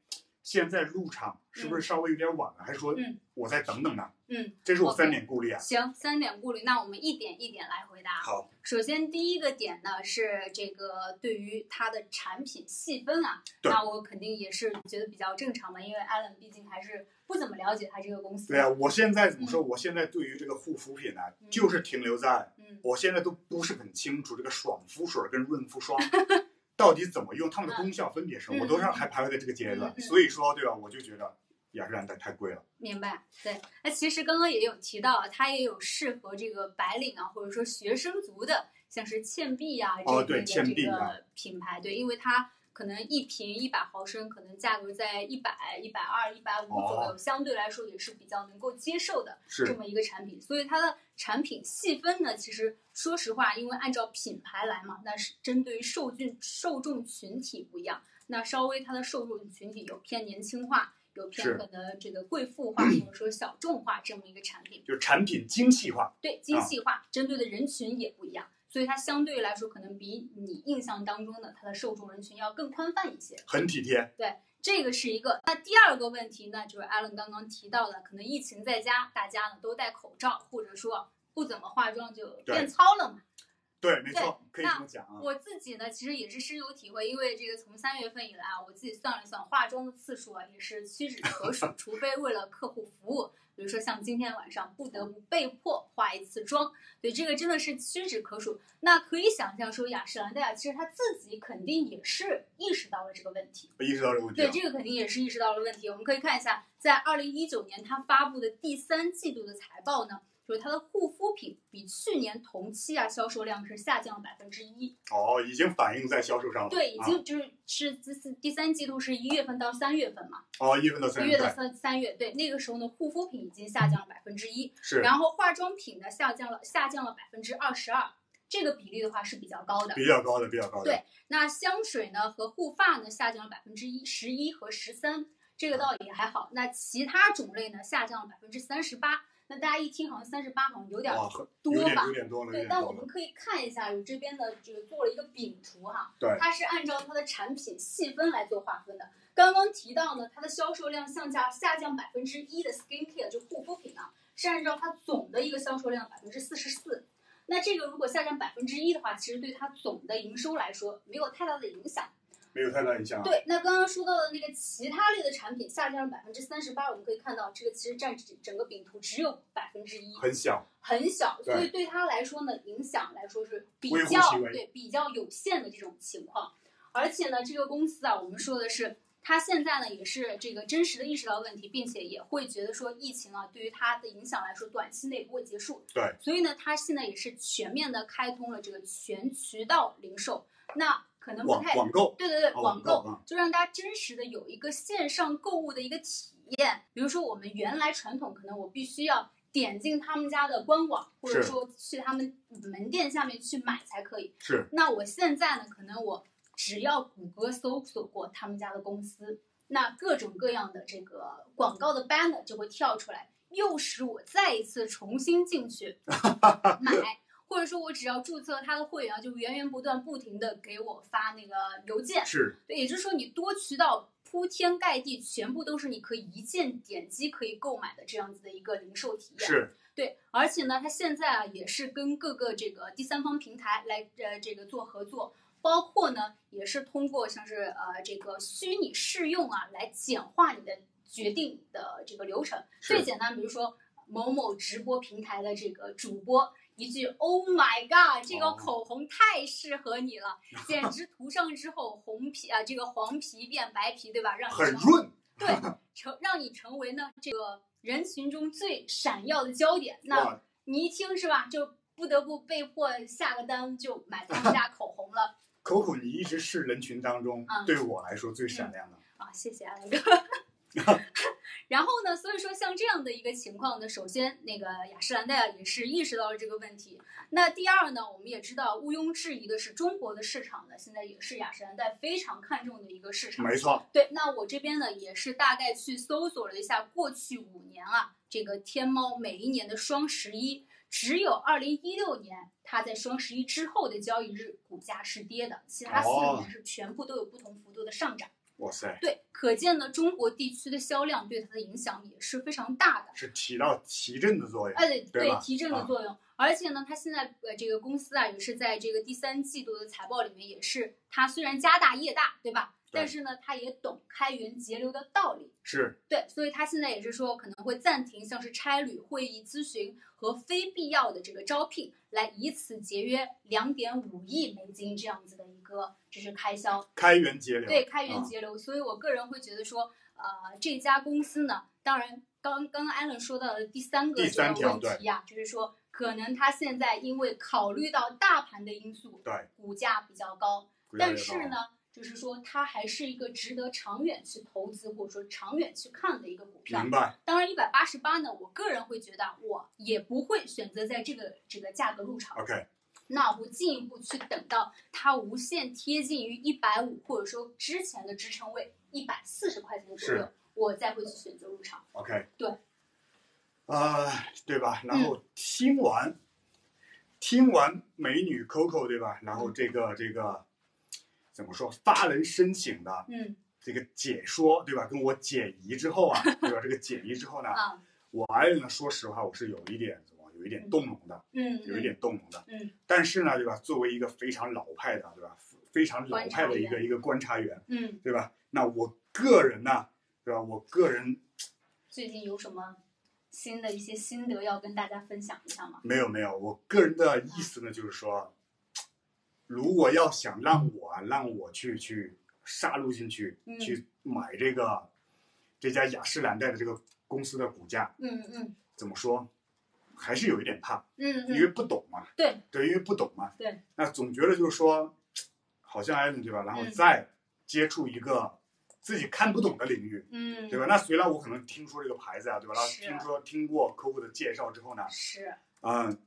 现在入场是不是稍微有点晚了？还是说嗯我再等等呢？嗯，这是我三点顾虑啊。行，三点顾虑，那我们一点一点来回答。好，首先第一个点呢是这个对于它的产品细分啊，对那我肯定也是觉得比较正常的，因为 Allen 毕竟还是不怎么了解它这个公司。对啊，我现在怎么说？我现在对于这个护肤品呢、嗯就是停留在嗯我现在都不是很清楚这个爽肤水跟润肤霜 到底怎么用，它们的功效分别是什么，嗯我都是还徘徊在这个阶段所以说，对吧？我就觉得雅诗兰黛太贵了。明白，对。那其实刚刚也有提到啊，它也有适合这个白领啊，或者说学生族的，像是倩碧啊这哦对类的这倩碧啊个品牌，对，因为它可能一瓶一百毫升，可能价格在一百、一百二、一百五左右，哦相对来说也是比较能够接受的这么一个产品。所以它的产品细分呢，其实说实话，因为按照品牌来嘛，那是针对于受众受众群体不一样，那稍微它的受众群体有偏年轻化。有偏可能这个贵妇化或者说小众化这么一个产品，就是产品精细化。对精细化，针对的人群也不一样，所以它相对来说可能比你印象当中的它的受众人群要更宽泛一些。很体贴，对这个是一个。那第二个问题呢，就是 Allen 刚刚提到的，可能疫情在家，大家呢都戴口罩，或者说不怎么化妆就变糙了嘛。对，没错，可以那这么讲啊。我自己呢，其实也是深有体会，因为这个从三月份以来啊，我自己算了算，化妆的次数啊也是屈指可数，除非为了客户服务，比如说像今天晚上不得不被迫化一次妆，对这个真的是屈指可数。那可以想象说，雅诗兰黛啊，其实她自己肯定也是意识到了这个问题。意识到这个问题对，这个肯定也是意识到了问题。我们可以看一下，在二零一九年它发布的第三季度的财报呢，就是它的护肤品比去年同期啊销售量是下降了百分之一。哦，已经反映在销售上了。对，已啊经就是是第四第三季度是一月份到三月份嘛，哦，一月份到三月一月的三三月，对，那个时候呢，护肤品已经下降了百分之一，是然后化妆品呢下降了下降了百分之二十二，这个比例的话是比较高的。比较高的，比较高的。对那香水呢和护发呢下降了百分之一十一和十三，这个倒也还好。那其他种类呢下降了百分之三十八。那大家一听好像三十八好像有点多吧有点多了，对。但我们可以看一下，有这边的这个做了一个饼图哈，对它是按照它的产品细分来做划分的。刚刚提到呢，它的销售量下降下降百分之一的 skincare 就护肤品啊，是按照它总的一个销售量百分之四十四。那这个如果下降百分之一的话，其实对它总的营收来说没有太大的影响。没有太大影响啊。对，那刚刚说到的那个其他类的产品下降了百分之三十八，我们可以看到这个其实占整整个饼图只有百分之一，很小。很小，所以对他来说呢，影响来说是比较对比较有限的这种情况。而且呢，这个公司啊，我们说的是，他现在呢也是这个真实的意识到问题，并且也会觉得说疫情啊对于他的影响来说，短期内不会结束。对，所以呢，他现在也是全面的开通了这个全渠道零售。那可能不太网购对对对，哦网购就让大家真实的有一个线上购物的一个体验。比如说，我们原来传统可能我必须要点进他们家的官网，或者说去他们门店下面去买才可以。是那我现在呢，可能我只要谷歌搜索过他们家的公司，那各种各样的这个广告的 banner 就会跳出来，诱使我再一次重新进去 买。或者说，我只要注册他的会员，就源源不断、不停的给我发那个邮件，是对，也就是说，你多渠道铺天盖地，全部都是你可以一键点击可以购买的这样子的一个零售体验。是对，而且呢，它现在啊也是跟各个这个第三方平台来呃这个做合作，包括呢也是通过像是呃这个虚拟试用啊来简化你的决定的这个流程。最简单，比如说某某直播平台的这个主播。一句 “Oh my God”，这个哦口红太适合你了，简直涂上之后红皮啊，这个黄皮变白皮，对吧？让你成很润。对，成让你成为呢这个人群中最闪耀的焦点。那，你一听是吧，就不得不被迫下个单就买他们家口红了 Coco，你一直是人群当中嗯对我来说最闪亮的。啊！谢谢阿伦哥。然后呢，所以说像这样的一个情况呢，首先那个雅诗兰黛也是意识到了这个问题。那第二呢，我们也知道毋庸置疑的是，中国的市场呢，现在也是雅诗兰黛非常看重的一个市场。没错，对，那我这边呢也是大概去搜索了一下，过去五年啊，这个天猫每一年的双十一，只有二零一六年它在双十一之后的交易日股价是跌的，其他四哦年是全部都有不同幅度的上涨。哇塞，对，可见呢，中国地区的销量对它的影响也是非常大的。是起到提振的作用。哎，对对提振的啊作用。而且呢，它现在呃这个公司啊，也是在这个第三季度的财报里面，也是它虽然家大业大，对吧？对但是呢，他也懂开源节流的道理。是对，所以他现在也是说可能会暂停像是差旅、会议、咨询和非必要的这个招聘，来以此节约两点五亿美金这样子的一个就是开销。开源节流。对，开源啊节流。所以我个人会觉得说，呃，这家公司呢，当然刚刚刚艾伦说到的第三个问题呀、就是说可能他现在因为考虑到大盘的因素，对，股价比较高，但是呢。就是说，它还是一个值得长远去投资或者说长远去看的一个股票。明白，当然，一百八十八呢，我个人会觉得我也不会选择在这个这个价格入场。OK，那我会进一步去等到它无限贴近于一百五，或者说之前的支撑位一百四十块钱左右是，我再会去选择入场。OK，对，啊、对吧？然后嗯听完，听完美女 Coco 对吧？然后嗯这个这个怎么说发人深省的嗯这个解说对吧？跟我解疑之后啊，对吧？这个解疑之后呢，啊我呢，说实话，我是有一点怎么，有一点动容的，嗯，有一点动容的。嗯但是呢，对吧？作为一个非常老派的，对吧？非常老派的一个一个观察员，嗯，对吧？那我个人呢，对吧？我个人 最近有什么新的一些心得要跟大家分享一下吗？没有没有，我个人的意思呢，就是说，如果要想让我啊，让我去去杀入进去，嗯去买这个这家雅诗兰黛的这个公司的股价，嗯嗯怎么说，还是有一点怕，嗯因为嗯，不懂嘛。对对，因为不懂嘛。对。那总觉得就是说，好像艾伦对吧？然后嗯再接触一个自己看不懂的领域，嗯，对吧？那虽然我可能听说这个牌子啊，对吧？然后听说听过客户的介绍之后呢，是，嗯，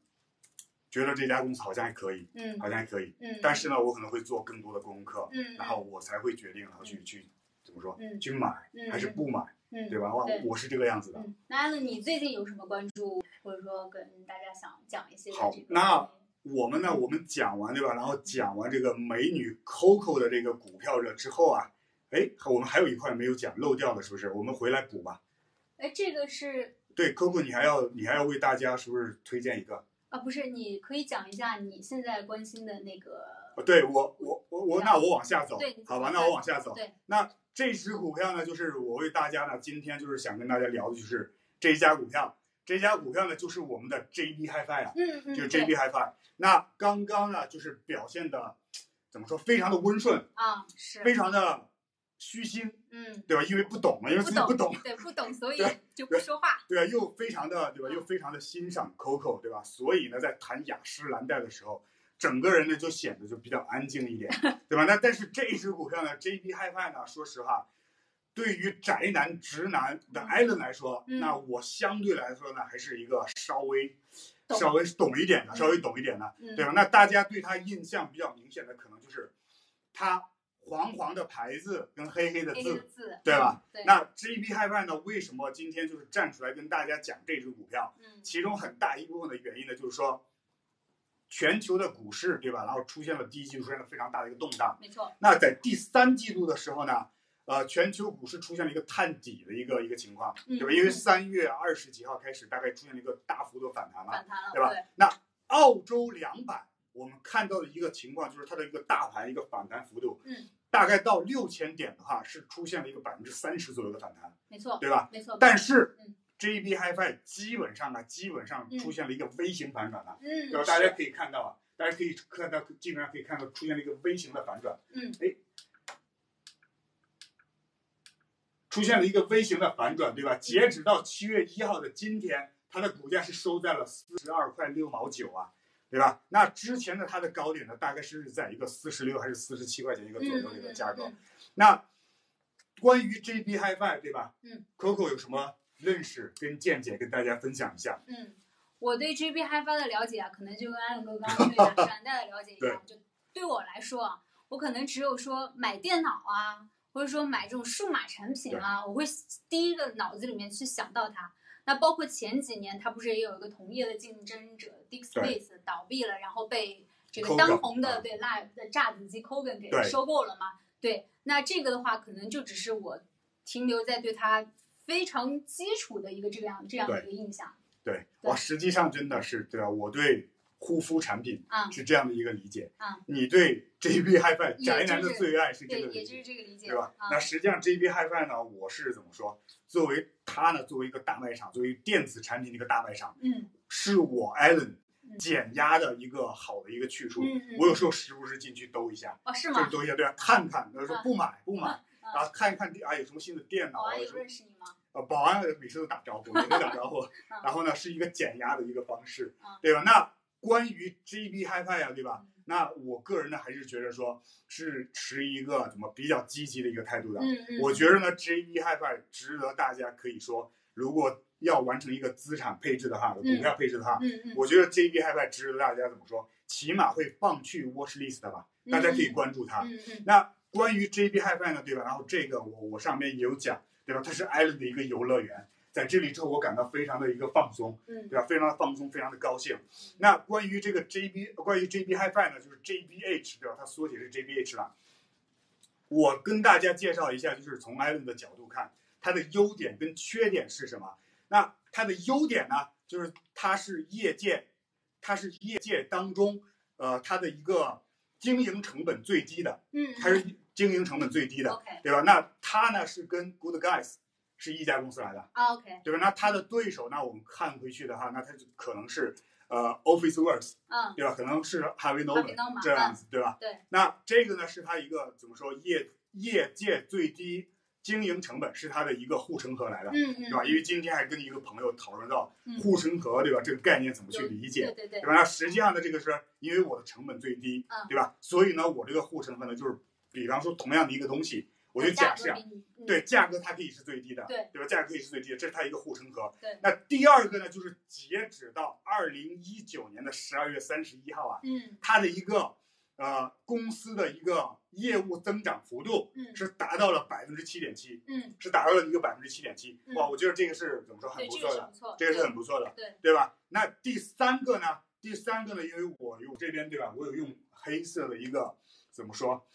觉得这家公司好像还可以，嗯好像还可以。嗯，但是呢，我可能会做更多的功课，嗯，然后我才会决定，然后去去怎么说，嗯去买嗯还是不买，嗯，对吧？我我是这个样子的。嗯，那艾伦，你最近有什么关注，或者说跟大家想讲一些的好这个？那我们呢，我们讲完对吧？然后讲完这个美女 Coco 的这个股票热之后啊，哎，我们还有一块没有讲漏掉的，是不是？我们回来补吧。哎，这个是对，Coco，你还要你还要为大家是不是推荐一个？啊，不是，你可以讲一下你现在关心的那个，哦对我我我我，那我往下走对，好吧？那我往下走。对，那这只股票呢，就是我为大家呢，今天就是想跟大家聊的就是这一家股票。这家股票呢，就是我们的 JB HiFi 啊，嗯嗯，就是 JB HiFi。那刚刚呢，就是表现的怎么说，非常的温顺，啊，是，非常的虚心，嗯，对吧？因为不懂嘛，因为自己不懂，对，不懂，所以就不说话，对啊？又非常的对吧？嗯又非常的欣赏 Coco，对吧？所以呢，在谈雅诗兰黛的时候，整个人呢就显得就比较安静一点，对吧？那但是这一只股票呢，JB HiFi 呢，说实话，对于宅男直男的 Allen 来说，嗯那我相对来说呢，还是一个稍微稍微懂一点的，嗯稍微懂一点的，嗯，对吧？那大家对他印象比较明显的，可能就是它黄黄的牌子跟黑黑的字黑黑的，字，对吧？对，那 JB HiFi 呢，为什么今天就是站出来跟大家讲这只股票？嗯其中很大一部分的原因呢，就是说全球的股市，对吧？然后出现了第一季度出现了非常大的一个动荡。没错，那在第三季度的时候呢，呃，全球股市出现了一个探底的一个一个情况，嗯对吧？因为三月二十几号开始，大概出现了一个大幅度反弹了。反弹了，对吧那澳洲两百，我们看到的一个情况就是它的一个大盘一个反弹幅度，嗯，大概到六千点的话，是出现了一个百分之三十左右的反弹，没错，对吧？没错，但是嗯 JB HiFi 基本上呢，基本上出现了一个微型反转了，嗯，对吧？是大家可以看到啊，大家可以看到，基本上可以看到出现了一个微型的反转，嗯，哎，出现了一个微型的反转，对吧？截止到七月一号的今天，它的股价是收在了四十二块六毛九啊，对吧？那之前的它的高点呢，大概是在一个四十六还是四十七块钱一个左右的一个价格。嗯嗯嗯那关于 JB HiFi 对吧？嗯，Coco 有什么认识跟见解跟大家分享一下？嗯，我对 JB HiFi 的了解啊，可能就跟安永哥刚 刚对雅诗兰黛的了解一样，就对我来说啊，我可能只有说买电脑啊，或者说买这种数码产品啊，我会第一个脑子里面去想到它。那包括前几年，它不是也有一个同业的竞争者 DixSpace 倒闭了，然后被这个当红的啊对 Live 的炸子机 Kogan 给收购了嘛？对，那这个的话，可能就只是我停留在对它非常基础的一个这样这样的一个印象对，对哇，实际上真的是对啊？我对护肤产品啊。是这样的一个理解，啊你对 JB HiFi 也宅男的最爱是这对，也就个理解是。这个理解，对吧？啊那实际上 JB HiFi 呢，我是怎么说？作为它呢，作为一个大卖场，作为电子产品的一个大卖场，嗯是我 Allen 嗯减压的一个好的一个去处。我有时候时不时进去兜一下，哦是吗？就是兜一下，对吧？看看，有时候嗯不买不买，嗯然后看一看啊有什么新的电脑啊，保安有有什么认识你吗？呃保安每次都打招呼，每次打招呼，嗯然后呢是一个减压的一个方式嗯，对吧？那关于 GB HiFi 啊，对吧？嗯那我个人呢还是觉得说是持一个怎么比较积极的一个态度的。嗯嗯，我觉得呢，JB HiFi 值得大家可以说，如果要完成一个资产配置的话，股票配置的话，嗯嗯，我觉得 JB HiFi 值得大家怎么说？起码会放去 watch list 的吧，大家可以关注它。嗯嗯那关于 JB HiFi 呢，对吧？然后这个我我上面也有讲，对吧？它是 Allen 的一个游乐园，在这里之后我感到非常的一个放松，嗯对吧？非常的放松，非常的高兴。那关于这个 JB，关于 JB HiFi 呢，就是 JBH，对吧？它缩写是 JBH 了。我跟大家介绍一下，就是从 Allen 的角度看，它的优点跟缺点是什么？那它的优点呢，就是它是业界，它是业界当中，呃，它的一个经营成本最低的，嗯，它是经营成本最低的对吧？那它呢是跟 Good Guys 是一家公司来的，啊 OK，对吧？那它的对手，那我们看回去的话，那它就可能是呃 OfficeWorks，嗯，对吧？可能是 Harvey Norman 这样子，对吧？对。那这个呢，是它一个怎么说业业界最低经营成本，是它的一个护城河来的，嗯嗯，对吧？因为今天还跟一个朋友讨论到嗯护城河，对吧？这个概念怎么去理解？对对对对，吧？那实际上呢，这个是因为我的成本最低，嗯对吧？所以呢，我这个护城河呢，就是比方说同样的一个东西，我就假设对价格它可以是最低的，对对吧？价格可以是最低的，这是它一个护城河。对那第二个呢，就是截止到二零一九年的十二月三十一号啊，嗯它的一个呃公司的一个业务增长幅度嗯是达到了百分之七点七，嗯，是达到了一个百分之七点七。嗯哇，我觉得这个是怎么说很不错的这个是很不错的。对对吧？那第三个呢？第三个呢？因为我有这边对吧？我有用黑色的一个怎么说，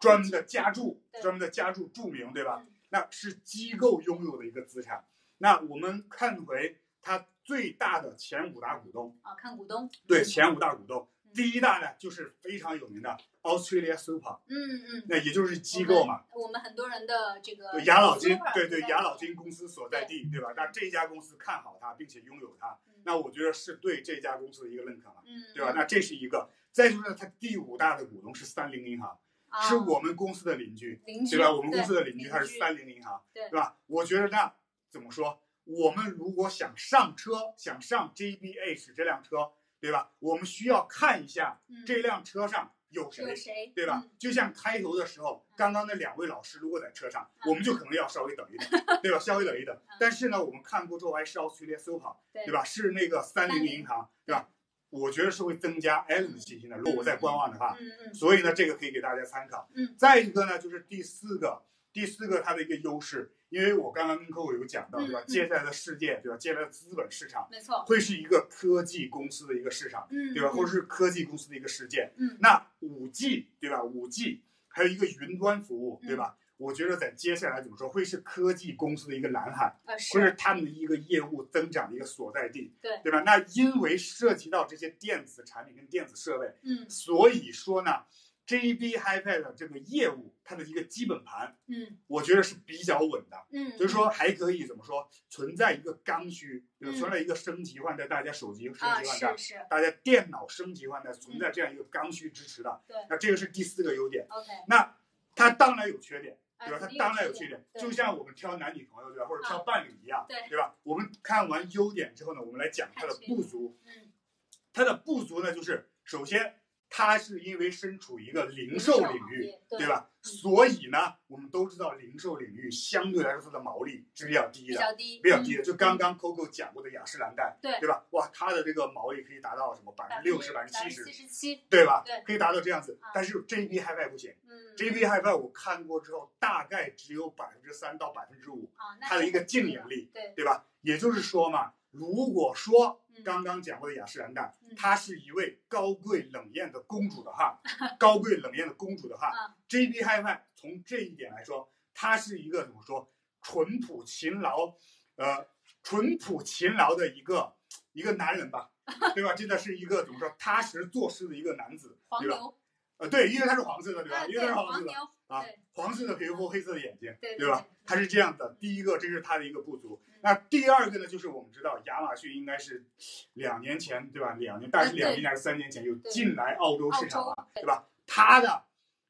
专门的加注，专门的加注注明对吧嗯？那是机构拥有的一个资产。那我们看回它最大的前五大股东，啊，看股东，对前五大股东嗯，第一大呢就是非常有名的 Australia Super，嗯嗯，那也就是机构嘛，我们，很多人的这个对养老金对对养老金公司所在地，对吧？那这家公司看好它，并且拥有它，嗯那我觉得是对这家公司的一个认可嘛。嗯，对吧？那这是一个。再就是它第五大的股东是三菱银行，啊是我们公司的邻居，邻居对吧？我们公司的邻居它是三菱银行，对吧？我觉得那怎么说？我们如果想上车，想上 JBH 这辆车，对吧？我们需要看一下嗯这辆车上有谁对吧？嗯？就像开头的时候，刚刚那两位老师如果在车上，嗯我们就可能要稍微等一等，对吧？稍微等一等嗯。但是呢，我们看过之后还是 Australia Super，对对吧？是那个三菱银行，对吧？我觉得是会增加 Allen 的信心的。如果我在观望的话，嗯嗯所以呢，这个可以给大家参考。嗯，再一个呢，就是第四个，第四个它的一个优势，因为我刚刚跟客户有讲到，对吧？接下来的世界，对吧？接下来的资本市场没错，会是一个科技公司的一个市场，嗯，对吧？或者嗯是科技公司的一个世界。嗯那五 G 对吧？五 G 还有一个云端服务，对吧？我觉得在接下来怎么说，会是科技公司的一个蓝海，啊会是是，他们的一个业务增长的一个所在地，对对吧？那因为涉及到这些电子产品跟电子设备，嗯所以说呢，JB Hi-Fi 的这个业务，它的一个基本盘，嗯我觉得是比较稳的，嗯，就是说还可以怎么说，存在一个刚需，嗯存在一个升级换代，大家手机升级啊换代，是是，大家电脑升级换代，存在这样一个刚需支持的，对那这个是第四个优点。，OK，那它当然有缺点，啊对吧？它肯定当然有缺缺点，就像我们挑男女朋友，对吧？或者挑啊伴侣一样，对对吧？我们看完优点之后呢，我们来讲他的不足。嗯它的不足呢，就是首先它是因为身处一个零售领域，对对吧？嗯所以呢，我们都知道零售领域相对来说它的毛利是比较低的，比较低，比较低的。嗯就刚刚 Coco 讲过的雅诗兰黛，对对吧？哇，它的这个毛利可以达到什么百分之六十、百分之七十七，十七，对吧？对可以达到这样子啊。但是 JB Hi-Fi 不行嗯，JB Hi-Fi 我看过之后，大概只有百分之三到百分之五，它的一个净盈利，对，对吧？也就是说嘛，如果说嗯刚刚讲过的雅诗兰黛嗯，她是一位高贵冷艳的公主的哈，高贵冷艳的公主的话啊，JB Hi-Fi 从这一点来说，他是一个怎么说，淳朴勤劳，呃，淳朴勤劳的一个一个男人吧，对吧？真的是一个怎么说，踏实做事的一个男子，对吧？呃，对，因为它是黄色的，对吧？啊因为它是黄色的，啊，黄色的皮肤，黑色的眼睛，对对吧？它是这样的。第一个，这是它的一个不足嗯。那第二个呢，就是我们知道亚马逊应该是两年前，对吧？两年，大概是两年还是三年前就进来澳洲市场澳啊，对吧？它的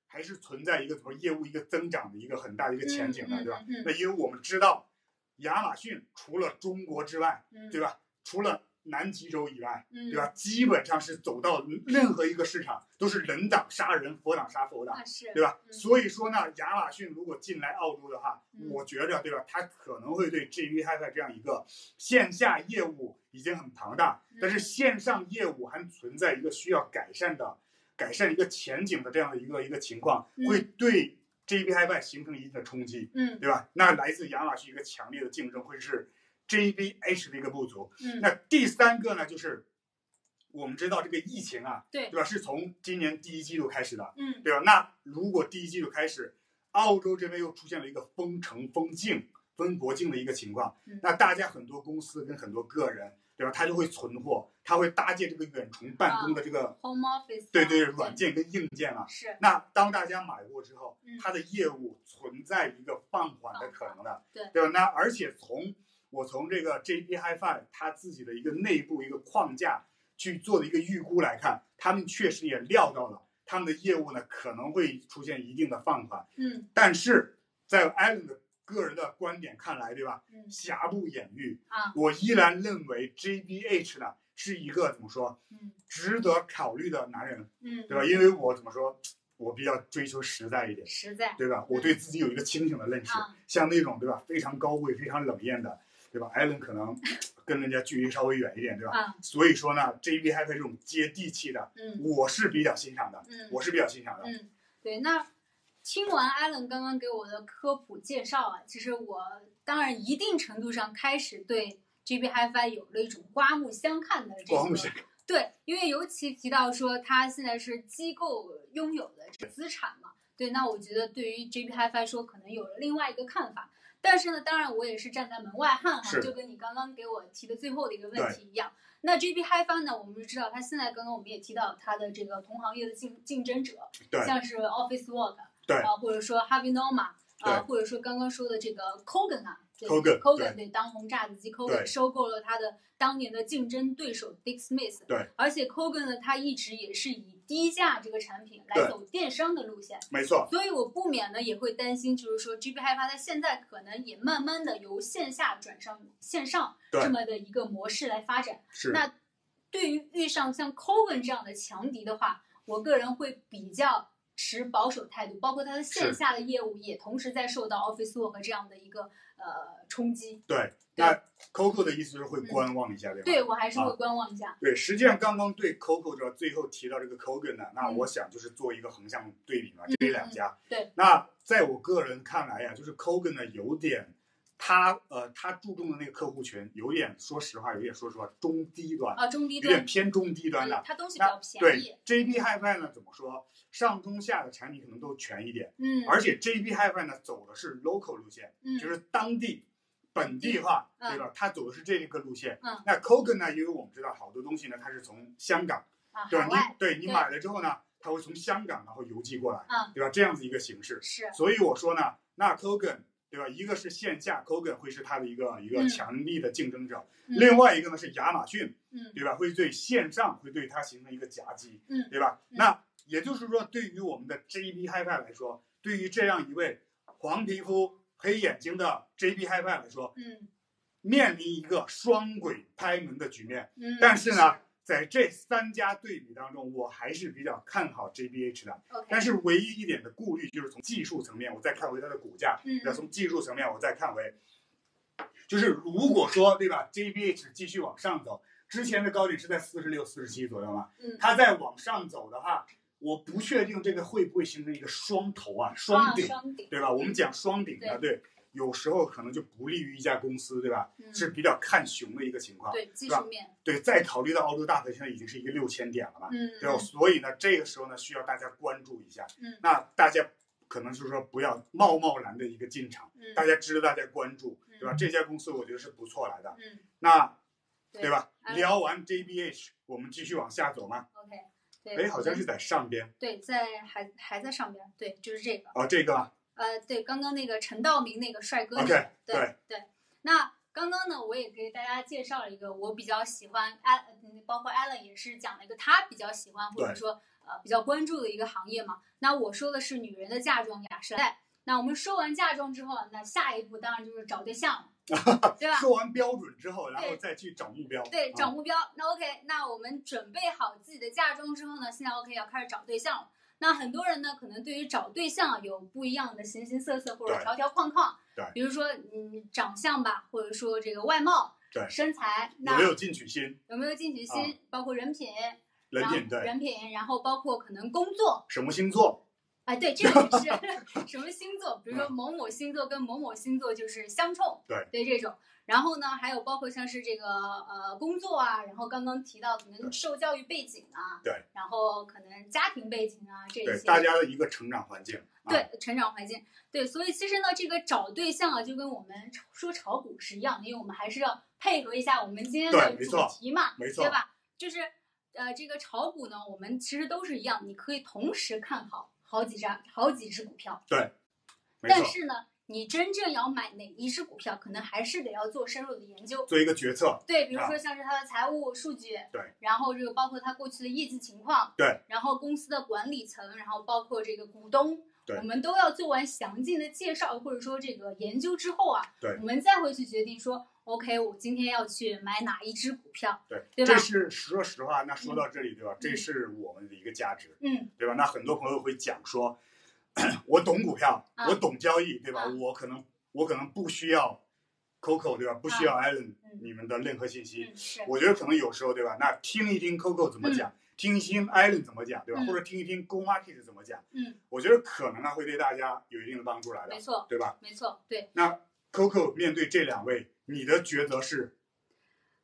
还是存在一个什么业务一个增长的一个很大的一个前景的，嗯对吧？？嗯那因为我们知道，亚马逊除了中国之外，嗯，对吧？除了南极洲以外，嗯，对吧？基本上是走到任何一个市场都是人挡杀人，佛挡杀佛的，啊，对吧？嗯所以说呢，亚马逊如果进来澳洲的话，嗯我觉着对吧，它可能会对 JB Hi-Fi 这样一个线下业务已经很庞大，嗯但是线上业务还存在一个需要改善的、改善一个前景的这样的一个一个情况，嗯会对 JB Hi-Fi 形成一定的冲击，嗯对吧？那来自亚马逊一个强烈的竞争会是 JBH 的一个不足。嗯，那第三个呢，就是我们知道这个疫情啊，对对吧？是从今年第一季度开始的，嗯对吧？那如果第一季度开始，澳洲这边又出现了一个封城、封境、封国境的一个情况嗯，那大家很多公司跟很多个人对吧？他就会存货，他会搭建这个远程办公的这个，home office 啊。对对，软件跟硬件啊。是，那当大家买过之后嗯，它的业务存在一个放缓的可能的，对对吧？那而且从我从这个 JB Hi-Fi 它自己的一个内部一个框架去做的一个预估来看，他们确实也料到了他们的业务呢可能会出现一定的放缓，嗯但是在 Allen 的个人的观点看来，对吧？嗯瑕不掩瑜，啊我依然认为 JBH 呢是一个怎么说嗯值得考虑的男人，嗯，对吧？因为我怎么说，我比较追求实在一点，实在对吧？我对自己有一个清醒的认识，啊像那种对吧非常高贵、非常冷艳的，对吧？艾伦可能跟人家距离稍微远一点，对吧？啊所以说呢，JB Hi-Fi 这种接地气的，嗯我是比较欣赏的，嗯我是比较欣赏的。嗯，对，那听完 Allen 刚刚给我的科普介绍啊，其实我当然一定程度上开始对 JBHiFi 有了一种刮目相看的这个刮目相对，因为尤其提到说他现在是机构拥有的资产嘛，对，那我觉得对于 JBHiFi 说可能有了另外一个看法。但是呢，当然我也是站在门外汉哈，就跟你刚刚给我提的最后的一个问题一样。那 GB HiFi 呢，我们知道它现在刚刚我们也提到它的这个同行业的竞竞争者，对。像是 Office Work，对啊，或者说 Harvey Norman，对啊，或者说刚刚说的这个 Kogan 啊对 Kogan，Kogan 对。对当红炸子鸡对。Kogan 收购了他的当年的竞争对手 Dick Smith，对，而且 Kogan 呢，他一直也是以低价这个产品来走电商的路线，没错，所以我不免呢也会担心，就是说 GB HiFi 它现在可能也慢慢的由线下转上线上这么的一个模式来发展。是那对于遇上像 Coven 这样的强敌的话，我个人会比较持保守态度，包括它的线下的业务也同时在受到 Office Work 这样的一个呃冲击。对。那 Coco 的意思就是会观望一下，对吧？对我还是会啊观望一下。对，实际上刚刚对 Coco 这最后提到这个 Kogan 呢，那嗯我想就是做一个横向对比嘛，嗯这两家。对。那在我个人看来呀，就是 Kogan 呢有点，他呃他注重的那个客户群有点，说实话有点说实话中低端，啊，中低端有点，偏中低端的嗯。它东西比较那便宜对。JB Hi-Fi 呢怎么说？上中下的产品可能都全一点，嗯，而且 JB Hi-Fi 呢走的是 local 路线，嗯就是当地本地化，嗯对吧？它走的是这个路线。嗯那 c o g a n 呢，因为我们知道好多东西呢，它是从香港，啊，对吧？你对你买了之后呢，它会从香港然后邮寄过来，嗯对吧？这样子一个形式。是所以我说呢，那 Kogan 对吧？一个是线下 Kogan 会是它的一个一个嗯强力的竞争者，嗯另外一个呢是亚马逊，嗯对吧？会对线上会对它形成一个夹击，嗯对吧？嗯那也就是说，对于我们的 JB Hi-Fi 来说，对于这样一位黄皮肤、黑眼睛的 JB Hi-Fi 来说，嗯面临一个双轨拍门的局面。嗯，但是呢，在这三家对比当中，我还是比较看好 JBH 的。，OK，但是唯一一点的顾虑就是从技术层面，我再看回它的股价；嗯。那从技术层面，我再看回，就是如果说对吧，JBH 继续往上走，之前的高点是在四十六、四十七左右嘛，嗯。它再往上走的话，我不确定这个会不会形成一个双头啊，双顶，啊双顶，对吧？我们讲双顶的，对，有时候可能就不利于一家公司，对吧？嗯是比较看熊的一个情况。对吧术面，对，再考虑到澳洲大盘现在已经是一个六千点了嘛，嗯，对吧？所以呢，这个时候呢，需要大家关注一下。嗯那大家可能就是说不要贸贸然的一个进场，嗯，大家值得大家关注，嗯对吧？这家公司我觉得是不错来的。嗯，那对对吧？啊聊完 JBH，我们继续往下走吗？OK，对，哎，好像是在上边对，在还还在上边，对，就是这个。哦，这个呃，对，刚刚那个陈道明那个帅哥对对对。那刚刚呢，我也给大家介绍了一个我比较喜欢，艾，嗯包括 Alan 也是讲了一个他比较喜欢或者说呃比较关注的一个行业嘛。那我说的是女人的嫁妆雅诗兰黛。那我们说完嫁妆之后，那下一步当然就是找对象了，对吧？说完标准之后，然后再去找目标。对，啊找目标。那 OK，那我们准备好自己的嫁妆之后呢，现在 OK 要开始找对象了。那很多人呢，可能对于找对象啊有不一样的形形色色或者条条框框。对比如说嗯长相吧，或者说这个外貌、对身材，那有没有进取心？有没有进取心，包括人品，人品对，人品，然后包括可能工作。什么星座？哎，对，这个也是 什么星座？比如说嗯某某星座跟某某星座就是相冲，对对这种。然后呢，还有包括像是这个呃工作啊，然后刚刚提到可能受教育背景啊，对，然后可能家庭背景啊这一对些，大家的一个成长环境。啊、对成长环境，对，所以其实呢，这个找对象啊，就跟我们说炒股是一样的，因为我们还是要配合一下我们今天的主对没错题嘛，没错对吧？就是呃，这个炒股呢，我们其实都是一样，你可以同时看好好几只好几只股票，对，但是呢，你真正要买哪一只股票，可能还是得要做深入的研究。做一个决策，对，比如啊说像是它的财务数据，对，然后这个包括它过去的业绩情况，对，然后公司的管理层，然后包括这个股东，对我们都要做完详尽的介绍或者说这个研究之后啊，对我们再会去决定说，OK，我今天要去买哪一只股票，对，对吧这是说实话，那说到这里，对吧？这是我们的一个价值，嗯，对吧？那很多朋友会讲说，我懂股票，啊我懂交易，对吧？啊我可能我可能不需要 Coco，对吧？不需要 Allen 嗯你们的任何信息。我觉得可能有时候，对吧？那听一听 Coco 怎么讲，听一听 Allen 怎么讲，对吧？嗯或者听一听 Go Market 怎么讲，嗯，我觉得可能呢会对大家有一定的帮助来的没，错，对吧？没错，对，那 Coco 面对这两位，你的抉择是？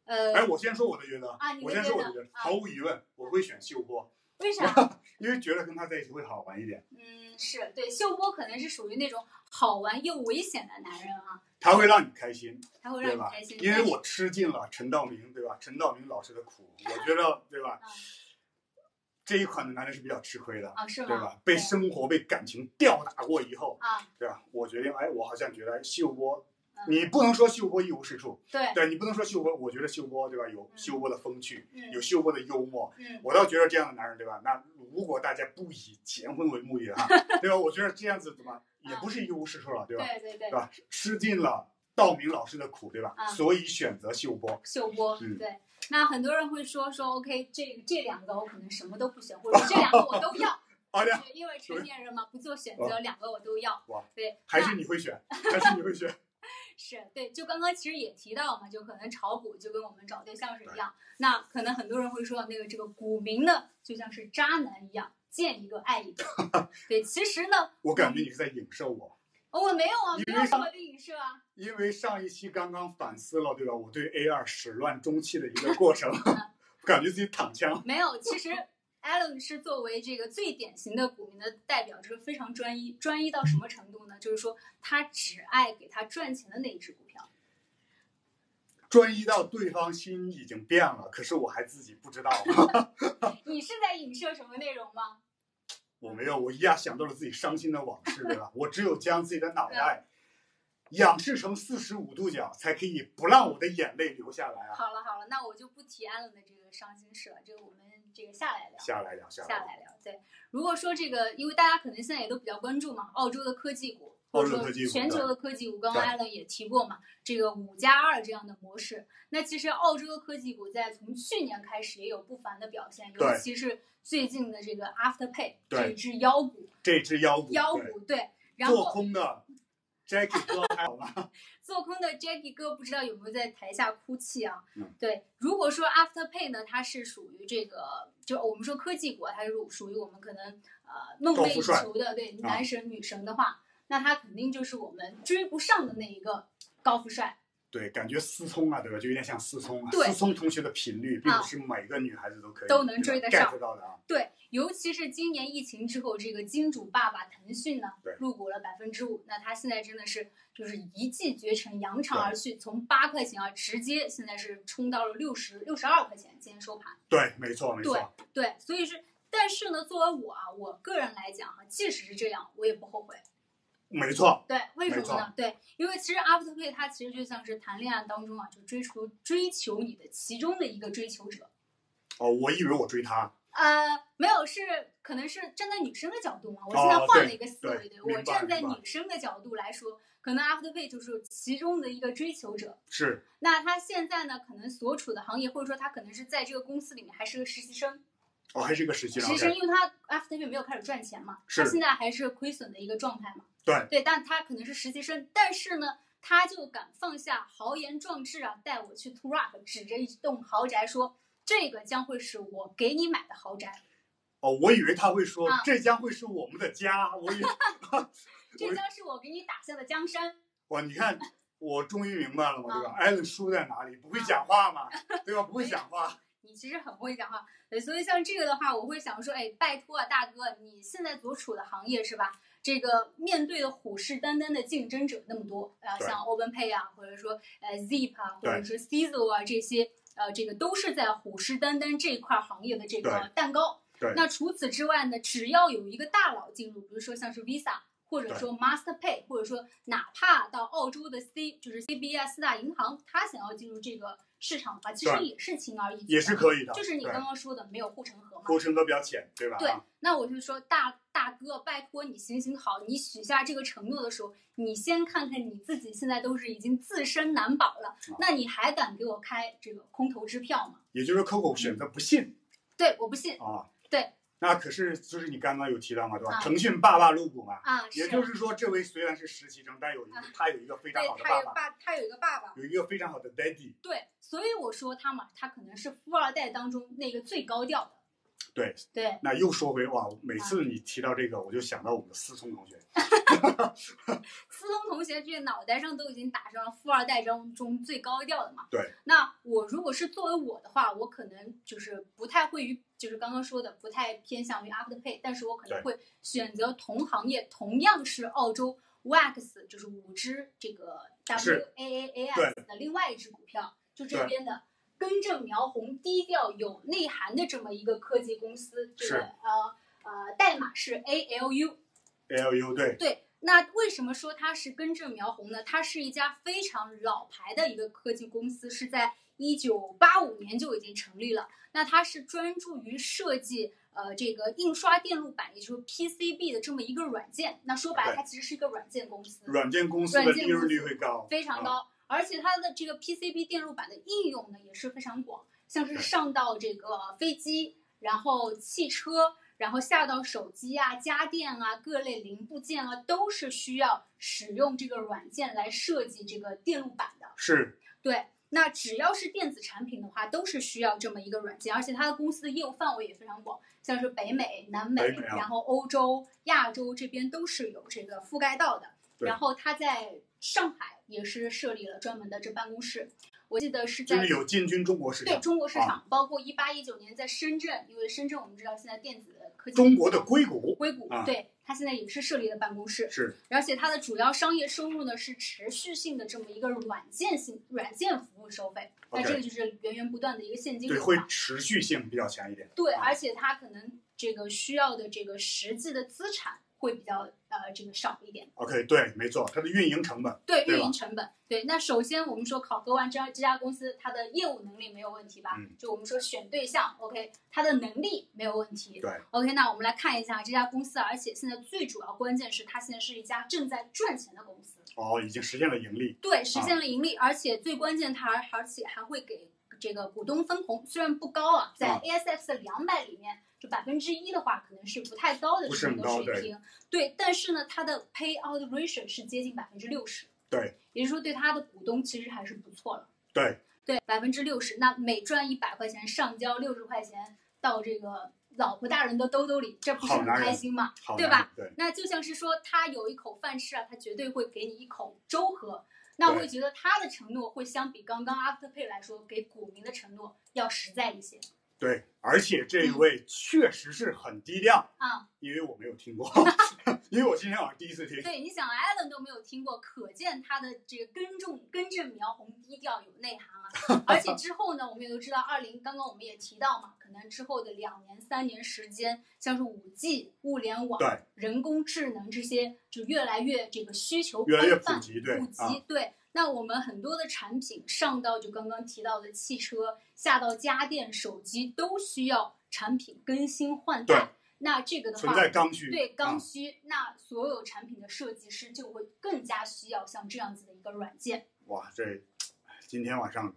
呃，哎，我先说我的抉择，啊你的我先说我的抉择，啊毫无疑问，我会选秀波，为啥？因为觉得跟他在一起会好玩一点，嗯，是对，秀波可能是属于那种好玩又危险的男人啊，他会让你开心，他会让你开心，？因为我吃尽了陈道明，对吧？陈道明老师的苦，我觉得，对吧？嗯这一款的男人是比较吃亏的，啊，是吗？对吧？被生活、被感情吊打过以后，啊，对吧？我决定，哎，我好像觉得秀波嗯，你不能说秀波一无是处，对，对你不能说秀波，我觉得秀波，对吧？有嗯秀波的风趣，嗯有秀波的幽默，嗯，我倒觉得这样的男人，对吧？那如果大家不以结婚为目的的话，对吧？我觉得这样子怎么也不是一无是处了，对吧？对对对对，吧？吃尽了道明老师的苦，对吧？啊所以选择秀波。秀波，嗯对。那很多人会说说，OK，这这两个我可能什么都不选，或者这两个我都要，因为成年人嘛，不做选择，两个我都要哇。对，还是你会选，还是你会选。是对，就刚刚其实也提到嘛，就可能炒股就跟我们找对象是一样。那可能很多人会说，那个这个股民呢，就像是渣男一样，见一个爱一个。对，其实呢，我感觉你是在影射我，我没有啊，没有什么的影射啊。因为上一期刚刚反思了，对吧？我对 A 二始乱终弃的一个过程，感觉自己躺枪。没有，其实 Alan 是作为这个最典型的股民的代表，就是非常专一，专一到什么程度呢？就是说他只爱给他赚钱的那一只股票。专一到对方心已经变了，可是我还自己不知道。你是在影射什么内容吗？我没有，我一下想到了自己伤心的往事，对吧？我只有将自己的脑袋仰视成四十五度角，才可以不让我的眼泪流下来啊！好了好了，那我就不提 Alan 的这个伤心事了，这个我们这个下来聊。下来聊，下来聊。下来聊。对，如果说这个，因为大家可能现在也都比较关注嘛，澳洲的科技股，或者说澳洲科技股全球的科技股，刚刚对 Alan 也提过嘛，这个五加二这样的模式。那其实澳洲的科技股在从去年开始也有不凡的表现，尤其是最近的这个 Afterpay 这只妖股，这只妖股，妖股对，然后做空的 Jackie 哥还好吗？做空的 Jackie 哥不知道有没有在台下哭泣啊？嗯对，如果说 Afterpay 呢，它是属于这个，就我们说科技股啊，它是属于我们可能呃梦寐以求的对啊男神女神的话，那他肯定就是我们追不上的那一个高富帅。对，感觉思聪啊，对吧？就有点像思聪啊。思聪同学的频率，并不是每个女孩子都可以都能追得上 get 到的啊。对，尤其是今年疫情之后，这个金主爸爸腾讯呢对入股了百分之五，那他现在真的是就是一骑绝尘，扬长而去，从八块钱啊直接现在是冲到了六十六十二块钱，今天收盘。对，没错，没错。对，所以是，但是呢，作为我啊，我个人来讲哈、即使是这样，我也不后悔。没错，对，为什么呢？对，因为其实 Afterpay 它其实就像是谈恋爱当中啊，就追求追求你的其中的一个追求者。哦，我以为我追他，呃，没有，是可能是站在女生的角度嘛。我哦现在换了一个思维，对我站在女生的角度来说，可能 Afterpay 就是其中的一个追求者。是那他现在呢，可能所处的行业，或者说他可能是在这个公司里面还是个实习生。哦，还是一个实习生。实习生，因为他 Afterpay 没有开始赚钱嘛，他现在还是亏损的一个状态嘛。对对，但他可能是实习生，但是呢，他就敢放下豪言壮志啊，带我去 To Rock，指着一栋豪宅说：“这个将会是我给你买的豪宅，哦，我以为他会说啊这将会是我们的家，我以为 这将是我给你打下的江山。哇，你看，我终于明白了嘛，对啊吧？艾伦输在哪里？不会讲话嘛，对吧？不会讲话，”你其实很会讲话，对，所以像这个的话，我会想说，哎，拜托啊，大哥，你现在所处的行业是吧？这个面对的虎视眈眈的竞争者那么多啊、像 OpenPay 啊，或者说呃 Zip 啊，或者说 Cizo 啊这些，呃，这个都是在虎视眈眈这一块行业的这个蛋糕。对。那除此之外呢，只要有一个大佬进入，比如说像是 Visa，或者说 MasterPay，或者说哪怕到澳洲的 C 就是 CBA 四大银行，他想要进入这个市场的话，其实也是轻而易举的，也是可以的。就是你刚刚说的没有护城河嘛。护城河比较浅，对吧？对啊，那我就说大大哥，拜托你行行好，你许下这个承诺的时候，你先看看你自己现在都是已经自身难保了，啊那你还敢给我开这个空头支票吗？也就是 Coco 选择不信对，我不信啊。对。那可是就是你刚刚有提到嘛，对吧？啊腾讯爸爸入股嘛，啊，也就是说，这位虽然是实习生，但有一个啊他有一个非常好的爸爸，他有爸，他有一个爸爸，有一个非常好的 daddy。对，所以我说他嘛，他可能是富二代当中那个最高调的。对对，那又说回哇，每次你提到这个，我就想到我们的思聪同学。思聪同学这个脑袋上都已经打上了富二代中中最高调的嘛。对。那我如果是作为我的话，我可能就是不太会于，就是刚刚说的不太偏向于 Afterpay，但是我可能会选择同行业同样是澳洲 Wax 就是五只这个 W A A A S 的另外一只股票，就这边的。根正苗红、低调有内涵的这么一个科技公司，这是个呃呃代码是 A L U，ALU 对对，那为什么说它是根正苗红呢？它是一家非常老牌的一个科技公司，是在一九八五年就已经成立了。那它是专注于设计呃这个印刷电路板，也就是 PCB 的这么一个软件。那说白了，它其实是一个软件公司，软件公司的利润率会高，啊。非常高。而且它的这个 PCB 电路板的应用呢也是非常广，像是上到这个飞机，然后汽车，然后下到手机啊、家电啊、各类零部件啊，都是需要使用这个软件来设计这个电路板的。是对，那只要是电子产品的话，都是需要这么一个软件，而且它的公司的业务范围也非常广，像是北美、南美，美啊然后欧洲、亚洲这边都是有这个覆盖到的。然后它在上海也是设立了专门的这办公室，我记得是在就是有进军中国市场对场，中国市场，包括一八一九年在深圳，因为深圳我们知道现在电子科技中国的硅谷硅谷，啊对它现在也是设立了办公室，是而且它的主要商业收入呢是持续性的这么一个软件性软件服务收费，那这个就是源源不断的一个现金对，流对。会持续性比较强一点。对，啊而且它可能这个需要的这个实际的资产会比较呃这个少一点。OK，对，没错，它的运营成本对对运营成本，对。那首先我们说考核完这这家公司，它的业务能力没有问题吧？嗯就我们说选对象，OK，它的能力没有问题。对 OK，那我们来看一下这家公司，而且现在最主要关键是它现在是一家正在赚钱的公司。哦，已经实现了盈利。对，实现了盈利，而且最关键，它而而且还会给这个股东分红，虽然不高啊，在啊 ASX 的两百里面，就百分之一的话，可能是不太高的这么一个水平。对，但是呢，它的 payout ratio 是接近百分之六十。对，也就是说，对它的股东其实还是不错了。对，对，百分之六十，那每赚一百块钱，上交六十块钱到这个老婆大人的兜兜里，这不是很开心吗？对吧？对，那就像是说他有一口饭吃啊，他绝对会给你一口粥喝。那会觉得他的承诺会相比刚刚 Afterpay 来说，给股民的承诺要实在一些对，而且这一位确实是很低调，啊。因为我没有听过，因为我今天晚上第一次听。对，你想 Allen 都没有听过，可见他的这个根正根正苗红、低调有内涵啊。而且之后呢，我们也都知道，二零刚刚我们也提到嘛，可能之后的两年、三年时间，像是五 G、物联网、对人工智能这些，就越来越这个需求越来越普及对普及、啊对。那我们很多的产品上到就刚刚提到的汽车，下到家电、手机，都需要产品更新换对代。那这个的话存，在刚需，对刚啊需，那所有产品的设计师就会更加需要像这样子的一个软件。哇，这今天晚上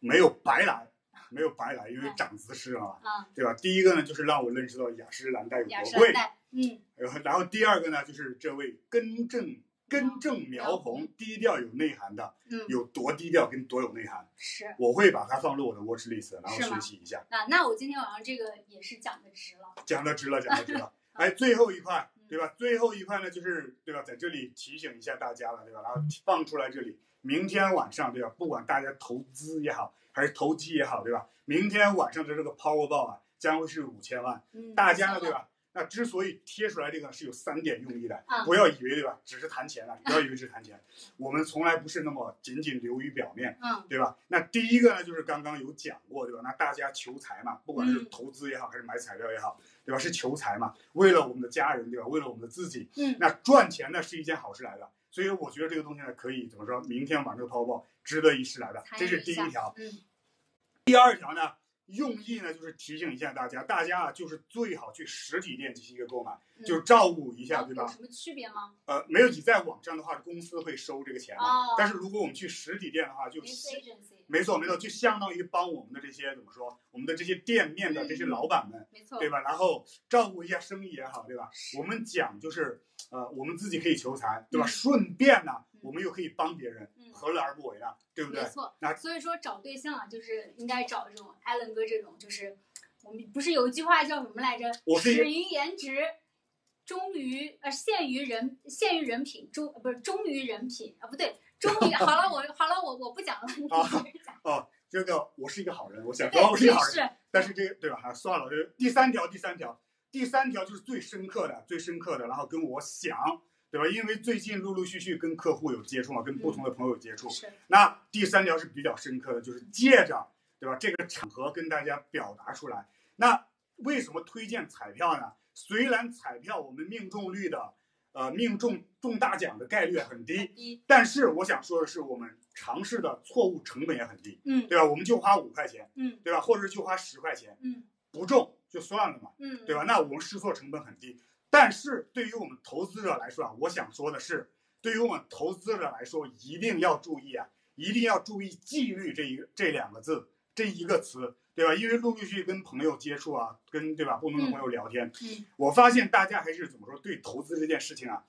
没有白来，没有白来，因为涨姿势啊，对吧？第一个呢，就是让我认识到雅诗兰黛有雅多贵，嗯，然后然后第二个呢，就是这位根正根正苗红、低调有内涵的，嗯，有多低调跟多有内涵，是我会把它放入我的 watch list，然后学习一下。啊。那我今天晚上这个也是讲的值了。讲的值了，讲的值了。哎，最后一块，对吧？最后一块呢，就是对吧，在这里提醒一下大家了，对吧？然后放出来这里，明天晚上，对吧？不管大家投资也好，还是投机也好，对吧？明天晚上的这个 Powerball 啊，将会是五千万。嗯，大家呢，对吧？那之所以贴出来这个是有三点用意的，啊不要以为对吧，只是谈钱了，不要以为只是谈钱，我们从来不是那么仅仅流于表面，嗯对吧？那第一个呢，就是刚刚有讲过，对吧？那大家求财嘛，不管是嗯投资也好，还是买彩票也好，对吧？是求财嘛，为了我们的家人，对吧？为了我们的自己，嗯那赚钱呢是一件好事来的，所以我觉得这个东西呢，可以怎么说？明天晚上抛报，值得一试来的，这是第一条。嗯第二条呢，用意呢就是提醒一下大家，大家啊就是最好去实体店进行一个购买，嗯就是照顾一下，哦对吧？有什么区别吗呃，没有你在网上的话，公司会收这个钱的。哦但是如果我们去实体店的话，就没错没错，就相当于帮我们的这些怎么说，我们的这些店面的这些老板们，没错，对吧？然后照顾一下生意也好，对吧？我们讲就是呃，我们自己可以求财，对吧？嗯顺便呢嗯，我们又可以帮别人，嗯何乐而不为呢？对不对没？错那，所以说找对象啊，就是应该找这种艾伦哥这种，就是我们不是有一句话叫什么来着？始于颜值，忠于呃限于人限于人品，忠呃不是忠于人品啊，不对，忠于 好了，我好了，我我不讲了，你讲。哦，这个我是一个好人，我想对说我是一个好人，是但是这个对吧？还，算了，这第三条，第三条，第三条就是最深刻的，最深刻的，然后跟我想，对吧？因为最近陆陆续续跟客户有接触嘛，跟不同的朋友有接触，是，那第三条是比较深刻的，就是借着对吧这个场合跟大家表达出来。那为什么推荐彩票呢？虽然彩票我们命中率的呃命中中大奖的概率很低，一但是我想说的是，我们尝试的错误成本也很低，嗯对吧？我们就花五块钱，嗯对吧？或者就花十块钱，嗯不中就算了嘛，嗯，对吧？那我们试错成本很低。但是对于我们投资者来说啊，我想说的是，对于我们投资者来说，一定要注意啊，一定要注意纪律这一这两个字，这一个词，对吧？因为陆陆续续跟朋友接触啊，跟对吧不同的朋友聊天，嗯我发现大家还是怎么说，对投资这件事情啊，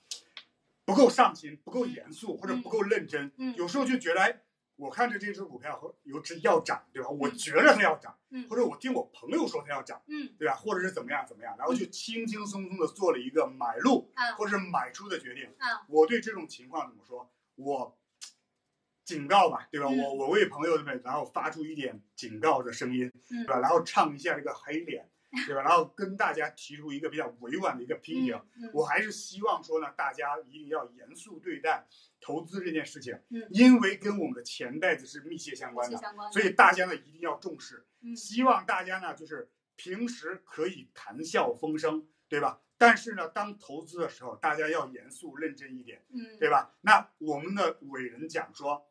不够上心，不够严肃，或者不够认真。嗯有时候就觉得，哎，我看着这只股票和有只要涨，对吧？我觉得它要涨，嗯或者我听我朋友说它要涨。嗯对吧？或者是怎么样怎么样，然后就轻轻松松的做了一个买入啊或者是买出的决定。啊我对这种情况怎么说？我警告吧，对吧？嗯我我为朋友对不对？然后发出一点警告的声音，嗯对吧？然后唱一下这个黑脸，对吧？然后跟大家提出一个比较委婉的一个批评。嗯我还是希望说呢，大家一定要严肃对待投资这件事情，嗯因为跟我们的钱袋子是密切相关的。所以大家呢一定要重视，嗯希望大家呢就是平时可以谈笑风生，对吧？但是呢，当投资的时候，大家要严肃认真一点，嗯对吧？那我们的伟人讲说，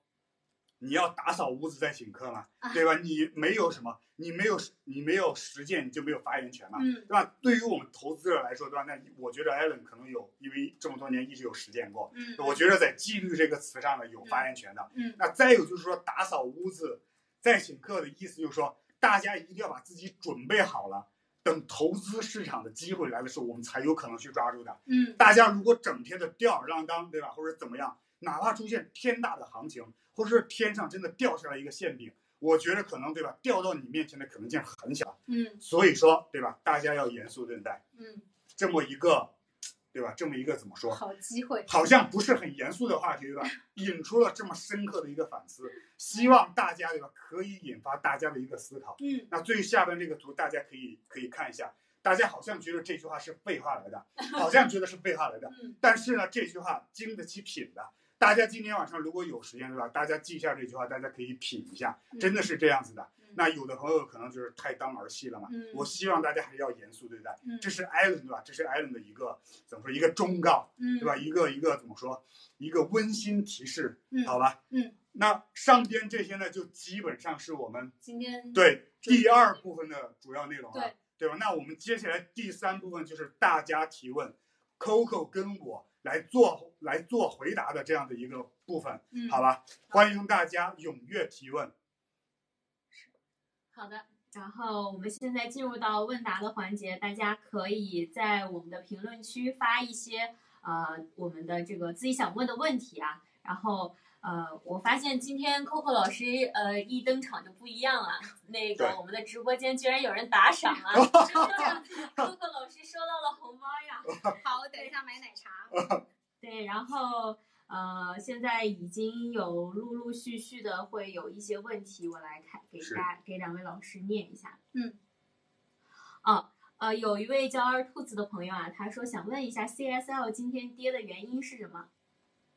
你要打扫屋子再请客嘛，啊对吧？你没有什么，你没有你没有实践，你就没有发言权嘛，嗯对吧？对于我们投资者来说，对吧？那我觉得 Allen 可能有，因为这么多年一直有实践过，嗯，我觉得在纪律这个词上呢有发言权的。嗯那再有就是说，打扫屋子再请客的意思就是说，大家一定要把自己准备好了，等投资市场的机会来的时候，我们才有可能去抓住的。嗯大家如果整天的吊儿郎当，对吧？或者怎么样，哪怕出现天大的行情，或者是天上真的掉下来一个馅饼，我觉得可能对吧，掉到你面前的可能性很小。嗯所以说，对吧？大家要严肃对待嗯，这么一个，对吧？这么一个怎么说？好机会，好像不是很严肃的话题，对吧？引出了这么深刻的一个反思，希望大家对吧，可以引发大家的一个思考。嗯那最下边这个图，大家可以可以看一下，大家好像觉得这句话是废话来的，好像觉得是废话来的，嗯但是呢，这句话经得起品的。大家今天晚上如果有时间，对吧？大家记一下这句话，大家可以品一下，真的是这样子的。嗯那有的朋友可能就是太当儿戏了嘛，嗯我希望大家还是要严肃对待。嗯这是艾伦对吧？这是艾伦的一个怎么说一个忠告，嗯对吧？一个一个怎么说？一个温馨提示，嗯好吧？嗯，那上边这些呢，就基本上是我们今天对第二部分的主要内容了，对对吧？那我们接下来第三部分就是大家提问，Coco 跟我来做来做回答的这样的一个部分，嗯好吧？欢迎大家踊跃提问。好的，然后我们现在进入到问答的环节，大家可以在我们的评论区发一些呃我们的这个自己想问的问题啊。然后呃，我发现今天 Coco 老师呃一登场就不一样了，那个我们的直播间居然有人打赏啊！Coco 老师收到了红包呀。好，我等一下买奶茶。对，然后呃，现在已经有陆陆续续的会有一些问题，我来看给是大给两位老师念一下。嗯，哦，呃，有一位叫二兔子的朋友啊，他说想问一下 CSL 今天跌的原因是什么？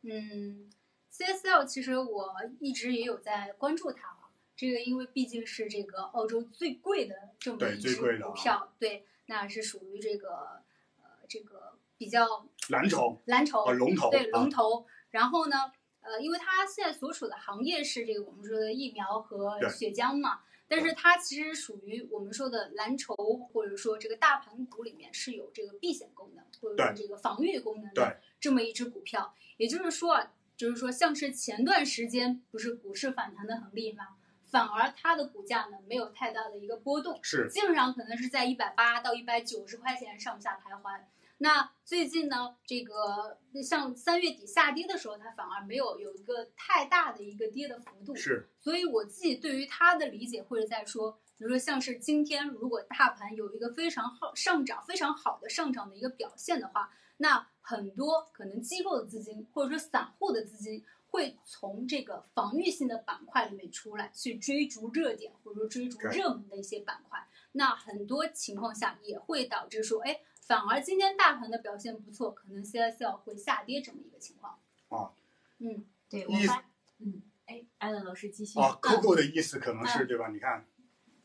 嗯，CSL 其实我一直也有在关注它啊，这个因为毕竟是这个澳洲最贵的这么对一只最贵的啊股票，对，那是属于这个呃这个比较蓝筹蓝筹啊，龙头对龙啊，头。然后呢，呃，因为它现在所处的行业是这个我们说的疫苗和血浆嘛，但是它其实属于我们说的蓝筹或者说这个大盘股里面是有这个避险功能或者说这个防御功能对的这么一只股票。也就是说啊，就是说像是前段时间不是股市反弹的很厉害吗？反而它的股价呢没有太大的一个波动，是基本上可能是在一百八到一百九十块钱上下徘徊。那最近呢，这个像三月底下跌的时候，它反而没有有一个太大的一个跌的幅度。是，所以我自己对于它的理解，或者在说，比如说像是今天如果大盘有一个非常好上涨、非常好的上涨的一个表现的话，那很多可能机构的资金或者说散户的资金会从这个防御性的板块里面出来，去追逐热点或者说追逐热门的一些板块。那很多情况下也会导致说，哎，反而今天大盘的表现不错，可能 CSL 会下跌这么一个情况。啊，嗯，对我发，嗯，哎，艾伦老师继续。啊，Coco 的意思可能是嗯对吧？你看，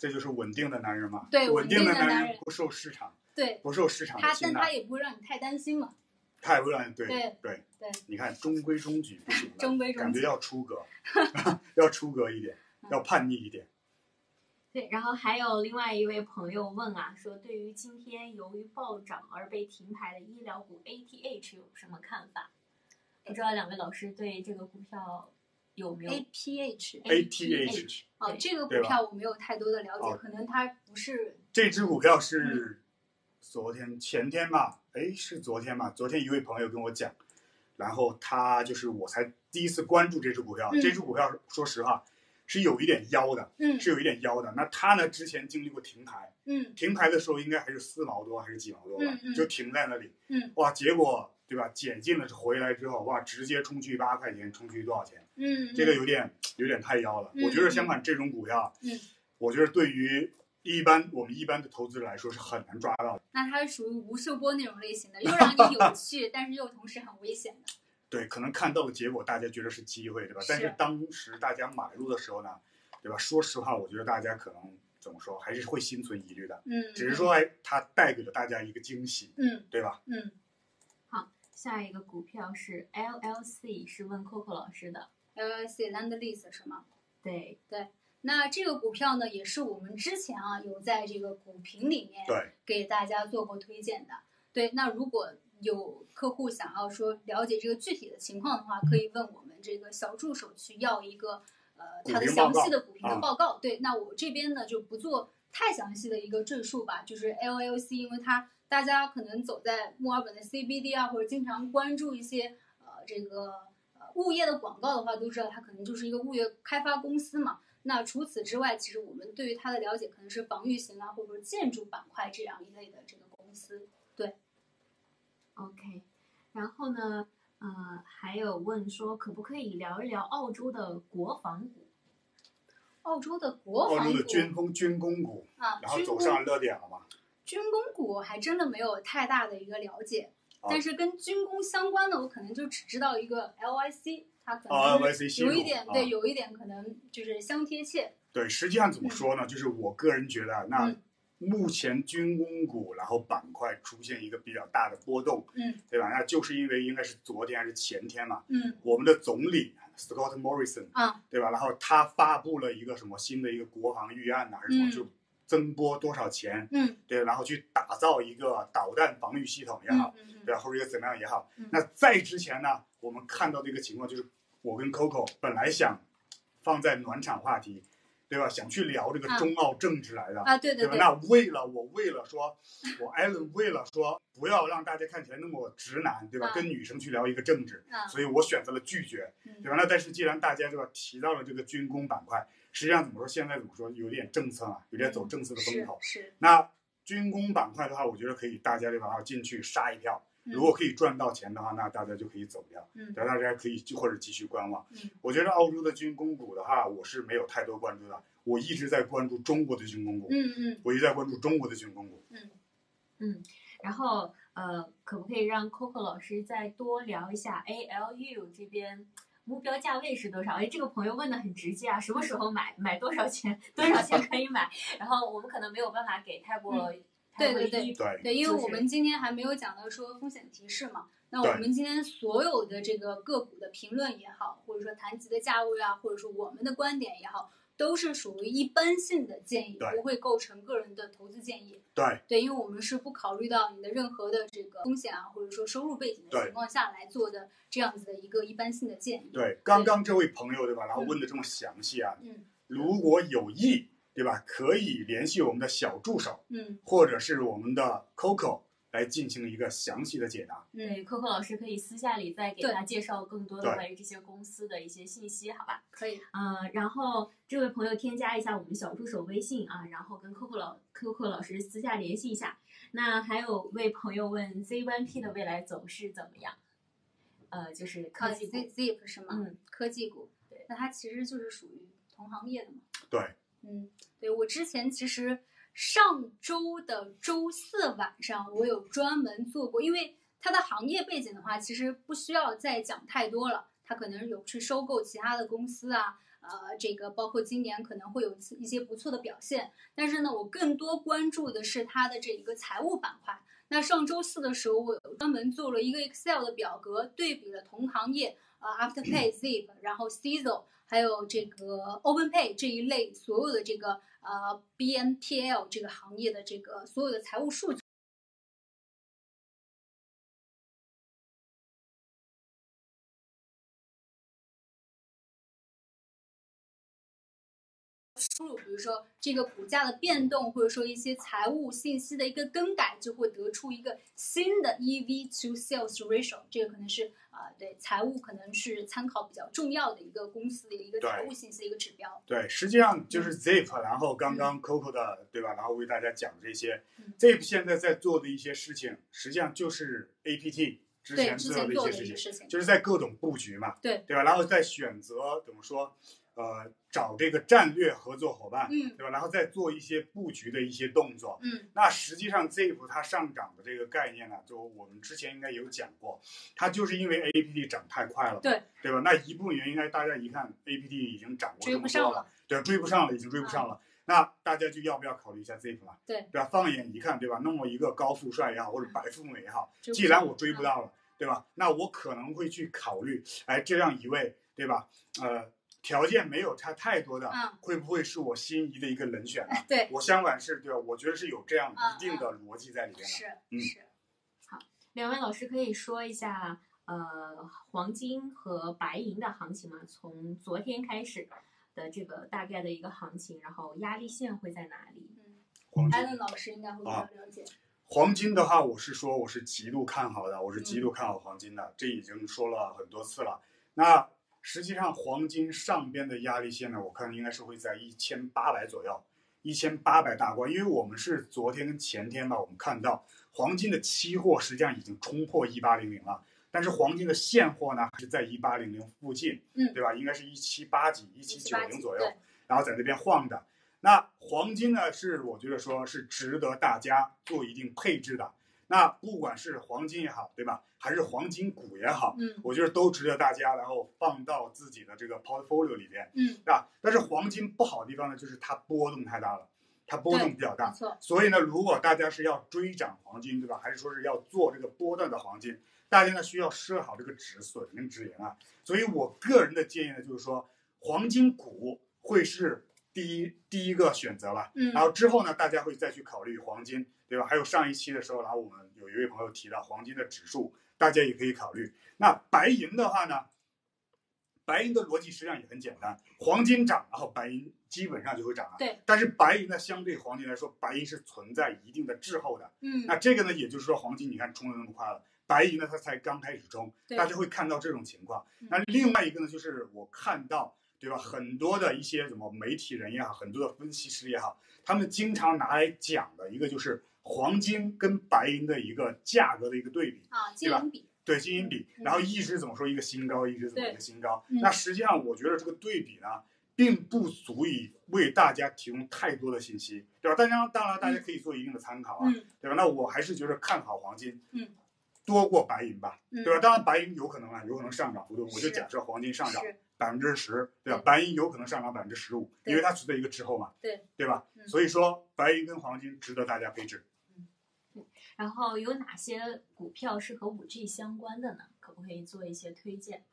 这就是稳定的男人嘛，对稳定的男男人不受市场对，不受市场的它青睐，但他也不会让你太担心嘛。他也不让对对对对，你看中规中矩不行 的，中规中矩感觉要出格，要出格一点，嗯要叛逆一点。对，然后还有另外一位朋友问啊，说对于今天由于暴涨而被停牌的医疗股 ATH 有什么看法？不知道两位老师对这个股票有没有 APH ATH 哦，这个股票我没有太多的了解，哦可能它不是这只股票嗯是昨天前天吧？哎，是昨天吧？昨天一位朋友跟我讲，然后他就是我才第一次关注这只股票。嗯这只股票说实话是有一点妖的，嗯是有一点妖的。那他呢之前经历过停牌，嗯停牌的时候应该还是四毛多还是几毛多吧，嗯嗯就停在那里。嗯，哇，结果对吧？解禁了回来之后，哇，直接冲去八块钱，冲去多少钱？嗯，这个有点有点太妖了。嗯我觉得相反这种股票，嗯，我觉得对于一般我们一般的投资者来说是很难抓到的。那它是属于吴秀波那种类型的，又让你有趣，但是又同时很危险的。对，可能看到的结果大家觉得是机会，对吧？是但是当时大家买入的时候呢，对吧？说实话，我觉得大家可能怎么说，还是会心存疑虑的。嗯，只是说，哎，它带给了大家一个惊喜，嗯对吧？嗯下一个股票是 LLC，是问 Coco 老师的。LLC Land Lease 是吗？对对，那这个股票呢，也是我们之前啊有在这个股评里面，给大家做过推荐的。对，那如果有客户想要说了解这个具体的情况的话，可以问我们这个小助手去要一个呃它的详细的股评的啊报告。对，那我这边呢就不做太详细的一个赘述吧，就是 LLC，因为它大家可能走在墨尔本的 CBD 啊，或者经常关注一些呃这个呃物业的广告的话，都知道它可能就是一个物业开发公司嘛。那除此之外，其实我们对于它的了解可能是防御型啊，或者说建筑板块这样一类的这个公司。对 OK，然后呢，呃，还有问说可不可以聊一聊澳洲的国防股？澳洲的国防澳洲的防军工军工股，啊，然后走上热点了嘛？军工股还真的没有太大的一个了解，啊但是跟军工相关的，我可能就只知道一个 LYC，它可啊能有一点对，有一点可能就是相贴切。对，实际上怎么说呢？就是我个人觉得啊，那嗯目前军工股然后板块出现一个比较大的波动，嗯对吧？那就是因为应该是昨天还是前天嘛，嗯我们的总理 Scott Morrison，啊对吧？然后他发布了一个什么新的一个国防预案呐、还是什么，嗯就增拨多少钱，嗯对，然后去打造一个导弹防御系统也好，嗯嗯对？或者一个怎么样也好嗯。那在之前呢，我们看到的一个情况就是，我跟 Coco 本来想放在暖场话题，对吧？想去聊这个啊中澳政治来的，啊，对对那为了我为了说，我艾伦为了说不要让大家看起来那么直男，对吧？啊跟女生去聊一个政治，啊所以我选择了拒绝，嗯对吧？那但是既然大家对吧提到了这个军工板块，实际上怎么说？现在怎么说？有点政策啊，有点走政策的风是口。是，那军工板块的话，我觉得可以大家对吧？进去杀一票，嗯如果可以赚到钱的话，那大家就可以走掉，嗯但，大家可以就或者继续观望。嗯我觉得澳洲的军工股的话，我是没有太多关注的，我一直在关注中国的军工股，嗯嗯我一直在关注中国的军工股。嗯嗯然后呃，可不可以让 Coco 老师再多聊一下 ALU 这边目标价位是多少？哎，这个朋友问的很直接啊，什么时候买？买多少钱？多少钱可以买？然后我们可能没有办法给、太过对对对对对，因为我们今天还没有讲到说风险提示嘛。那我们今天所有的这个个股的评论也好，或者说谈及的价位啊，或者说我们的观点也好，都是属于一般性的建议，不会构成个人的投资建议。对对，因为我们是不考虑到你的任何的这个风险啊，或者说收入背景的情况下来做的这样子的一个一般性的建议。对，刚刚这位朋友对吧？然后问的这么详细啊，嗯如果有意对吧，可以联系我们的小助手嗯或者是我们的 Coco 来进行一个详细的解答。嗯，对，Coco 老师可以私下里再给对他介绍更多的关于这些公司的一些信息，好吧？可以。嗯，然后这位朋友添加一下我们小助手微信啊，然后跟 Coco 老 Coco 老师私下联系一下。那还有位朋友问 Z1P 的未来走势怎么样？呃，就是科技股，Z Zip 是吗？嗯，科技股，对那它其实就是属于同行业的嘛。对，嗯，对我之前其实上周的周四晚上，我有专门做过，因为它的行业背景的话，其实不需要再讲太多了。它可能有去收购其他的公司啊，呃，这个包括今年可能会有一些不错的表现。但是呢，我更多关注的是它的这一个财务板块。那上周四的时候，我有专门做了一个 Excel 的表格，对比了同行业，呃，Afterpay、Zip，然后 Czo，还有这个 OpenPay 这一类所有的这个呃 BNPL 这个行业的这个所有的财务数据。输入，比如说这个股价的变动，或者说一些财务信息的一个更改，就会得出一个新的 EV to Sales Ratio。这个可能是啊、呃对财务可能是参考比较重要的一个公司的一个财务信息的一个指标。对，实际上就是 Zip，然后刚刚 Coco 的对吧？然后为大家讲这些嗯，Zip 现在在做的一些事情，实际上就是 APT 之，前做之前做的一些事情，就是在各种布局嘛，对对吧？然后再选择怎么说，呃，找这个战略合作伙伴，嗯对吧？然后再做一些布局的一些动作。嗯那实际上 Zip 它上涨的这个概念呢，就我们之前应该有讲过，它就是因为 APT 涨太快了，对对吧？那一部分原因应该，大家一看 APT 已经涨过这么多了了，，对，追不上了，已经追不上了。那大家就要不要考虑一下 Zip 了？对对吧？放眼一看，对吧？那么一个高富帅也好，或者白富美也好，既然我追不到了，对吧？那我可能会去考虑，哎，这样一位，对吧？呃，条件没有差太多的，嗯会不会是我心仪的一个人选呢？对，我相反是，对吧？我觉得是有这样嗯一定的逻辑在里面的。是嗯是。两位老师可以说一下呃黄金和白银的行情吗？从昨天开始的这个大概的一个行情，然后压力线会在哪里？嗯黄金艾伦老师应该会比啊较了解。黄金的话，我是说我是极度看好的，我是极度嗯看好黄金的，这已经说了很多次了。那实际上黄金上边的压力线呢，我看应该是会在一千八百左右，一千八百大关，因为我们是昨天跟前天吧，我们看到黄金的期货实际上已经冲破一八零零了，但是黄金的现货呢还是在一八零零附近，嗯对吧？应该是一七八几、一七九178零左右，然后在那边晃的。那黄金呢，是我觉得说是值得大家做一定配置的。那不管是黄金也好，对吧？还是黄金股也好，嗯我觉得都值得大家然后放到自己的这个 portfolio 里边，嗯，对吧？但是黄金不好的地方呢，就是它波动太大了，它波动比较没大。错。所以呢，如果大家是要追涨黄金，对吧？还是说是要做这个波段的黄金，大家呢需要设好这个止损跟止盈啊。所以我个人的建议呢，就是说黄金股会是第一第一个选择了。嗯然后之后呢，大家会再去考虑黄金，对吧？还有上一期的时候，然后我们有一位朋友提到黄金的指数，大家也可以考虑。那白银的话呢，白银的逻辑实际上也很简单，黄金涨，然后白银基本上就会涨了。对。但是白银呢，相对黄金来说，白银是存在一定的滞后的。嗯那这个呢，也就是说，黄金你看冲的那么快了，白银呢它才刚开始冲，对大家会看到这种情况嗯。那另外一个呢，就是我看到，对吧？很多的一些什么媒体人也好，很多的分析师也好，他们经常拿来讲的一个就是黄金跟白银的一个价格的一个对比。啊，金对吧银比。对金银比，嗯然后一直怎么说一个新高，一直怎么对一个新高。嗯那实际上我觉得这个对比呢，并不足以为大家提供太多的信息，对吧？当然，当然大家可以做一定的参考啊，嗯对吧？那我还是觉得看好黄金，嗯，多过白银吧，嗯，对吧？当然，白银有可能啊，有可能上涨幅度，我就假设黄金上涨是百分之十，对吧？白银有可能上涨百分之十五，因为它存在一个滞后嘛，对对吧？嗯所以说，白银跟黄金值得大家配置。嗯然后有哪些股票是和五 G 相关的呢？可不可以做一些推荐？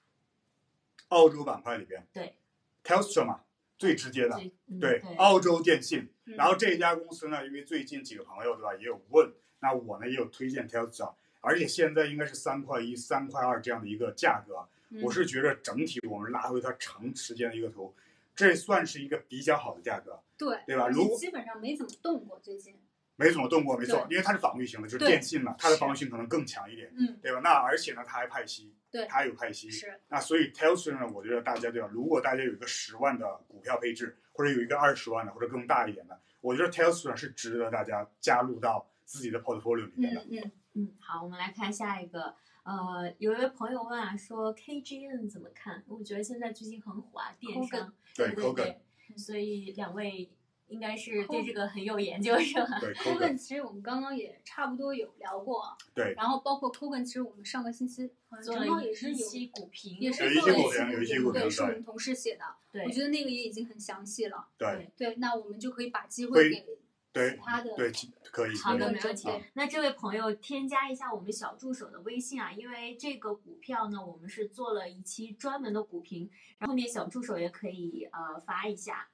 澳洲板块里边，对，Telstra 嘛，最直接的，嗯对对，澳洲电信。嗯然后这家公司呢，因为最近几个朋友对吧也有问，那我呢也有推荐 Telstra，而且现在应该是三块一、三块二这样的一个价格，嗯我是觉得整体我们拉回它长时间的一个头，这算是一个比较好的价格，对对吧如果基本上没怎么动过最近，没怎么动过，没错，因为它是防御型的，就是电信嘛，它的是防御性可能更强一点，嗯，对吧？那而且呢，它还派息，对它还有派息，是那所以 Telstra 呢，我觉得大家对吧？如果大家有一个十万的股票配置，或者有一个二十万的，或者更大一点的，我觉得 Telstra 是值得大家加入到自己的 portfolio 里面的。嗯嗯，嗯，好，我们来看下一个。呃，有一位朋友问啊，说 KGN 怎么看？我觉得现在最近很火啊，电商，对对 Kogan 对，所以两位应该是对这个很有研究，是吧？对 Kogan 其实我们刚刚也差不多有聊过啊，对然后包括 Kogan，其实我们上个星期做了一也是有，期股评，也是有一些做了一股评有一些股评对，对是我们同事写的，对我觉得那个也已经很详细了。对对，那我们就可以把机会会给对其他的对，可以。好的，没问题。那这位朋友添加一下我们小助手的微信啊，因为这个股票呢，我们是做了一期专门的股评，然后后面小助手也可以呃发一下。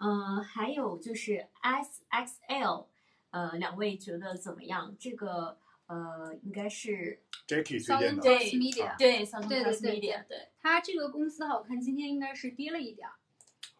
嗯、还有就是 S X L，呃，两位觉得怎么样？这个呃，应该是 Jackie 推荐的，对对对对对 Media，对它这个公司哈，我看今天应该是跌了一点儿。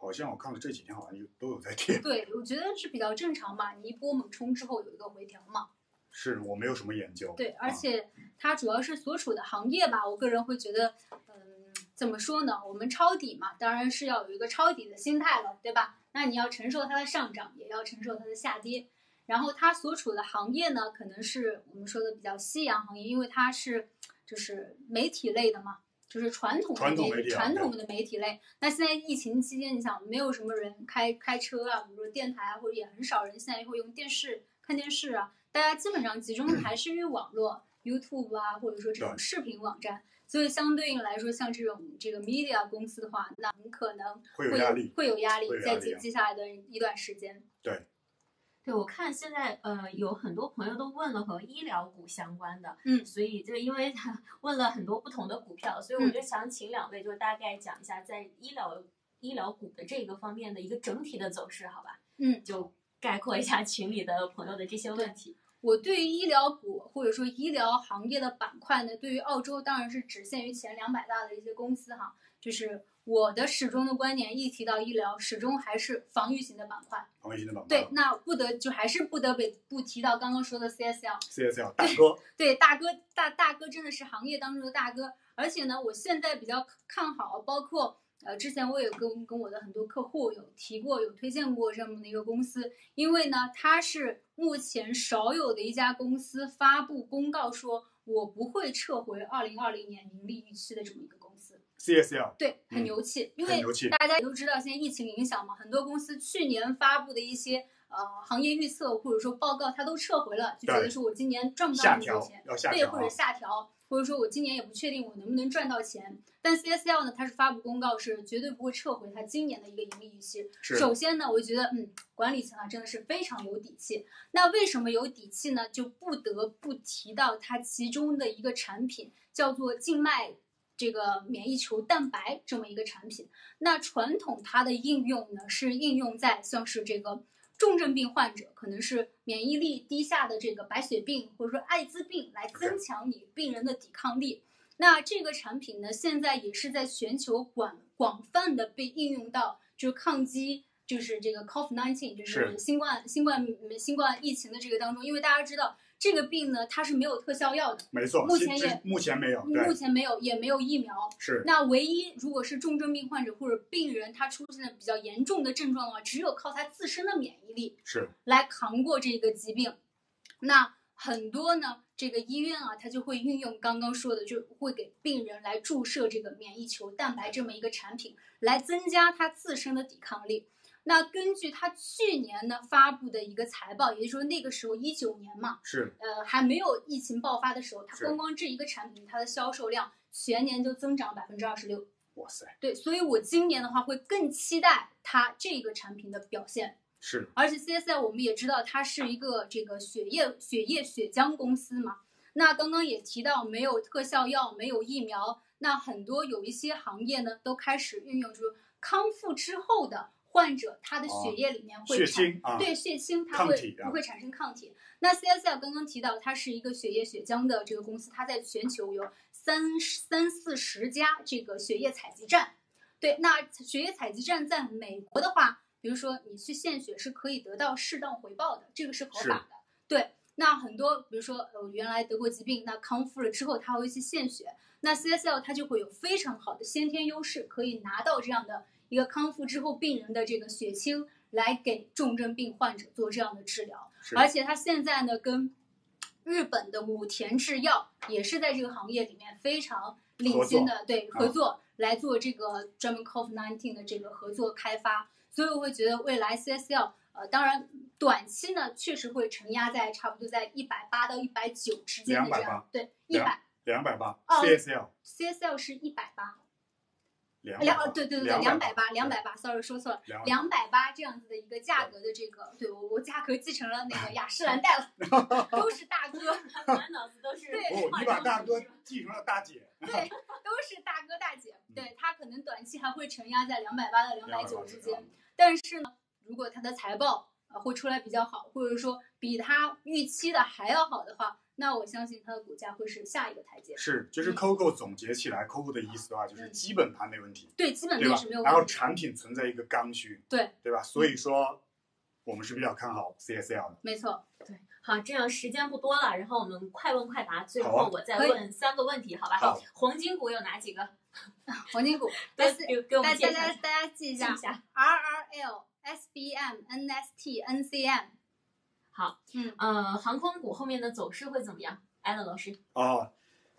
好像我看了这几天好像有都有在跌。对，我觉得是比较正常吧。你一波猛冲之后有一个回调嘛。是我没有什么研究。对，而啊且它主要是所处的行业吧，我个人会觉得，嗯，怎么说呢？我们抄底嘛，当然是要有一个抄底的心态了，对吧？那你要承受它的上涨，也要承受它的下跌。然后它所处的行业呢，可能是我们说的比较夕阳行业，因为它是就是媒体类的嘛，就是传统的传统媒媒体啊传统的媒体类。那现在疫情期间，你想没有什么人开开车啊，比如说电台啊，或者也很少人现在会用电视看电视啊，大家基本上集中还是用网络、YouTube 啊，或者说这种视频网站。所以相对应来说，像这种这个 media 公司的话，那很可能会有压力。会有压力会有，压力啊在接接下来的一段时间。对，我看现在呃有很多朋友都问了和医疗股相关的，嗯所以就因为他问了很多不同的股票，所以我就想请两位就大概讲一下在医疗医疗股的这个方面的一个整体的走势，好吧？嗯，就概括一下群里的朋友的这些问题。我对于医疗股或者说医疗行业的板块呢，对于澳洲当然是只限于前两百大的一些公司哈。就是我的始终的观点，一提到医疗，始终还是防御型的板块。防御型的板块。对，那不得就还是不得不不提到刚刚说的 CSL。CSL 大哥，对，大哥大大哥真的是行业当中的大哥，而且呢，我现在比较看好，包括呃，之前我也跟跟我的很多客户有提过，有推荐过这么的一个公司，因为呢，它是目前少有的一家公司发布公告说，我不会撤回二零二零年盈利预期的这么一个。CSL 对，很嗯牛气，因为。大家也都知道，现在疫情影响嘛，很多公司去年发布的一些呃行业预测或者说报告，它都撤回了，就觉得说我今年赚不到那么多钱，对，要下调或者啊。下调，或者说我今年也不确定我能不能赚到钱。但 CSL 呢，它是发布公告是绝对不会撤回它今年的一个盈利预期。首先呢，我觉得嗯，管理层啊真的是非常有底气。那为什么有底气呢？就不得不提到它其中的一个产品，叫做静脉这个免疫球蛋白这么一个产品。那传统它的应用呢，是应用在像是这个重症病患者，可能是免疫力低下的这个白血病或者说艾滋病，来增强你病人的抵抗力。那这个产品呢，现在也是在全球广广泛的被应用到，就是抗击，就是这个 COVID-19，就是是新冠新冠新冠疫情的这个当中，因为大家知道这个病呢，它是没有特效药的，没错，目前也目前没有，目，前没有，也没有疫苗。是那唯一如果是重症病患者或者病人，他出现了比较严重的症状的话，只有靠他自身的免疫力是，来扛过这个疾病。那很多呢，这个医院啊，它就会运用刚刚说的，就会给病人来注射这个免疫球蛋白这么一个产品，来增加他自身的抵抗力。那根据它去年呢发布的一个财报，也就是说那个时候一九年嘛，是呃还没有疫情爆发的时候，它光光这一个产品，它的销售量全年就增长百分之二十六。哇塞，对，所以我今年的话会更期待它这个产品的表现。是而且 CSI 我们也知道它是一个这个血液血液血浆公司嘛。那刚刚也提到没有特效药，没有疫苗，那很多有一些行业呢都开始运用，就是康复之后的患者，他的血液里面会血产、对血清，它会抗体啊会产生抗体。那 CSL 刚刚提到，它是一个血液血浆的这个公司，它在全球有三三四十家这个血液采集站。对，那血液采集站在美国的话，比如说你去献血是可以得到适当回报的，这个是合法的。对，那很多比如说呃原来得过疾病，那康复了之后他会去献血，那 CSL 它就会有非常好的先天优势，可以拿到这样的一个康复之后病人的这个血清，来给重症病患者做这样的治疗。而且他现在呢跟日本的武田制药也是在这个行业里面非常领先的，对啊合作来做这个专门 COVID-19 的这个合作开发。所以我会觉得未来 CSL 呃，当然短期呢确实会承压在差不多在一百八到一百九之间的这样，对，一两百两百八哦，CSL CSL 是一百八，两对对对对两百八两百百八，sorry 说错了。两两百八这样子的一个价格的这个，对我我价格继承了那个雅诗兰黛了，都是大哥，满脑子都是对哦，你把大哥继承了大姐，对，都是大哥大姐，对他可能短期还会承压在两百八到两百九之间，但是呢，如果他的财报啊会出来比较好，或者说比他预期的还要好的话，那我相信它的股价会是下一个台阶。是，就是嗯 Coco 总结起来，Coco 的意思的话就是基本盘没问题，对，基本对吧面是没有？问题然后。产品存在一个刚需，对对吧？所以说我们是比较看好 CSL 的。没错，对好，这样时间不多了，然后我们快问快答，最后我再问三个问题，好吧？好黄金股有哪几个？黄金股，来给给我大们介绍一下。家大家大家记一下记一下。，RRL、SBM、NST、NCM。好，嗯，呃，航空股后面的走势会怎么样？艾伦老师，啊，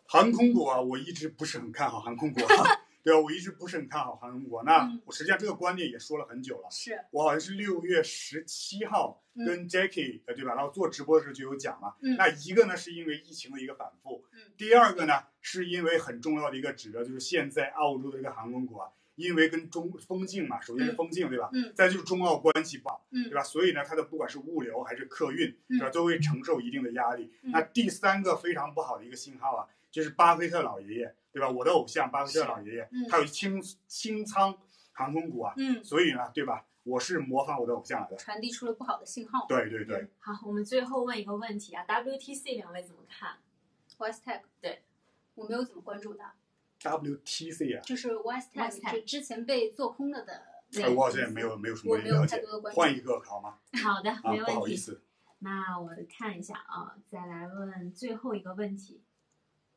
航空股啊，我一直不是很看好航空股、啊，对啊，我一直不是很看好航空股。那嗯我实际上这个观点也说了很久了，是，我好像是六月十七号嗯跟 Jackie 呃对吧，然后做直播的时候就有讲了。嗯。那一个呢是因为疫情的一个反复，嗯。第二个呢是因为很重要的一个指标，就是现在澳洲的这个航空股啊，因为跟中封禁嘛，首先是封禁对吧？嗯再就是中澳关系不好，嗯对吧？所以呢，它的不管是物流还是客运，对吧，嗯都会承受一定的压力。嗯那第三个非常不好的一个信号啊，就是巴菲特老爷爷，对吧？我的偶像巴菲特老爷爷嗯，他有清清仓航空股啊，嗯，所以呢，对吧？我是模仿我的偶像来的。传递出了不好的信号。对对对，好，我们最后问一个问题啊，WTC 两位怎么看？Westtech，对，我没有怎么关注它，WTC 啊，就是 Westtech，Westtech 就之前被做空了的那哎个我好像也没有没有什么我没有了解太多的关，注换一个好吗？好的，啊，没问题。不好意思，那我看一下啊，再来问最后一个问题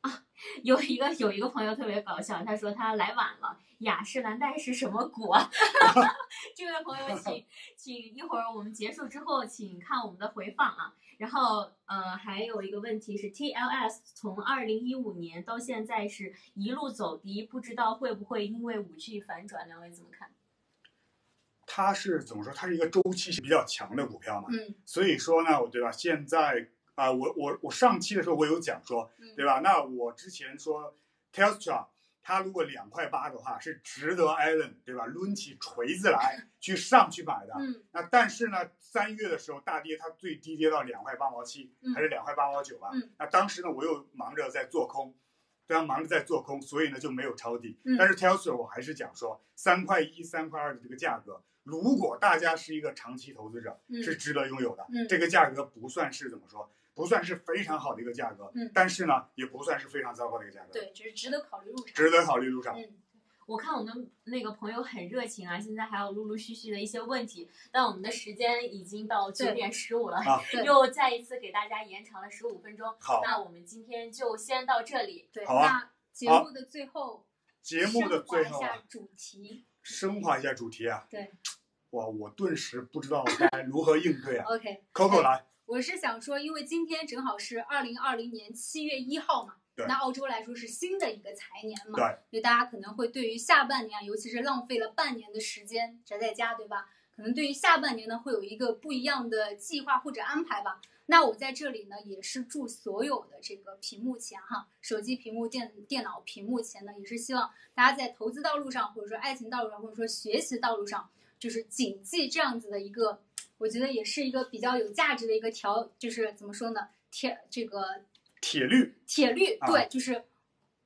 啊，有一个有一个朋友特别搞笑，他说他来晚了，雅诗兰黛是什么股啊？这位朋友请请一会儿我们结束之后，请看我们的回放啊。然后呃，还有一个问题是，TLS 从二零一五年到现在是一路走低，不知道会不会因为五 G 反转？两位怎么看？它是怎么说？它是一个周期性比较强的股票嘛，嗯所以说呢，我对吧？现在啊、我我我上期的时候我有讲说，嗯对吧？那我之前说 Telstra 它如果两块八的话，是值得 Allen 对吧抡起锤子来去上去买的。嗯那但是呢，三月的时候大跌，它最低跌到两块八毛七，嗯还是两块八毛九吧。嗯那当时呢，我又忙着在做空，非常忙着在做空，所以呢就没有抄底。嗯但是 Telstra 我还是讲说，三块一、三块二的这个价格，如果大家是一个长期投资者，嗯是值得拥有的。嗯这个价格不算是怎么说，不算是非常好的一个价格，嗯。但是呢，也不算是非常糟糕的一个价格，对，就是值得考虑入场。值得考虑入场。嗯。我看我们那个朋友很热情啊，现在还有陆陆续续的一些问题，但我们的时间已经到九对。点十五了，啊。又再一次给大家延长了十五分钟。好，那我们今天就先到这里。对，好啊。那节目的最后，节目的最后啊。升华一下，主题。升华一下主题啊，对。哇，我顿时不知道该如何应对啊。，OK，Coco 来，我是想说，因为今天正好是二零二零年七月一号嘛，那澳洲来说是新的一个财年嘛，对，所以大家可能会对于下半年啊，尤其是浪费了半年的时间宅在家，对吧？可能对于下半年呢，会有一个不一样的计划或者安排吧。那我在这里呢，也是祝所有的这个屏幕前哈，手机屏幕、电电脑屏幕前呢，也是希望大家在投资道路上，或者说爱情道路上，或者说学习道路上，就是谨记这样子的一个，我觉得也是一个比较有价值的一个条，就是怎么说呢？铁这个铁律铁律，啊对，就是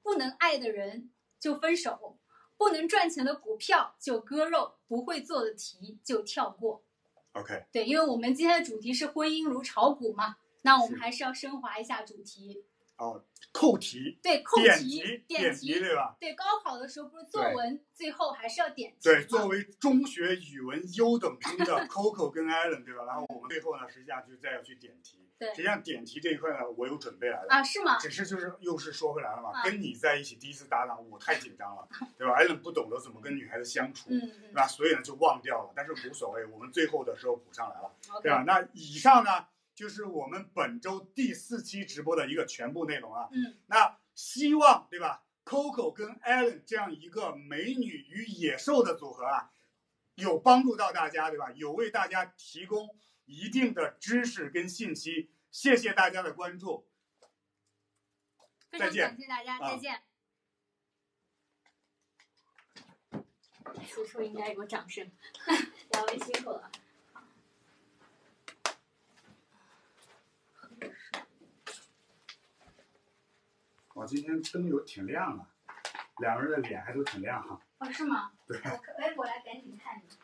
不能爱的人就分手，不能赚钱的股票就割肉，不会做的题就跳过。，OK，对，因为我们今天的主题是婚姻如炒股嘛，那我们还是要升华一下主题。哦，扣题、对，扣点题、点点题，对吧？对，高考的时候不是作文最后还是要点题对，作为中学语文优等生的 Coco 跟 Allen，对吧？然后我们最后呢，实际上就再要去点题。对实际上点题这一块呢，我有准备来的。啊，是吗？只是就是又是说回来了嘛，啊跟你在一起第一次搭档，我太紧张了，对吧？Allen 不懂得怎么跟女孩子相处，嗯对吧？所以呢就忘掉了，但是无所谓，我们最后的时候补上来了，嗯对吧？那以上呢就是我们本周第四期直播的一个全部内容啊。嗯，那希望对吧？Coco 跟 Allen 这样一个美女与野兽的组合啊，有帮助到大家，对吧？有为大家提供一定的知识跟信息，谢谢大家的关注。再见感谢大家，啊再见。叔叔应该有个掌声，两位辛苦了。哇，今天灯有挺亮啊，两个人的脸还都挺亮哈、哦，是吗？对我我来赶紧看一下。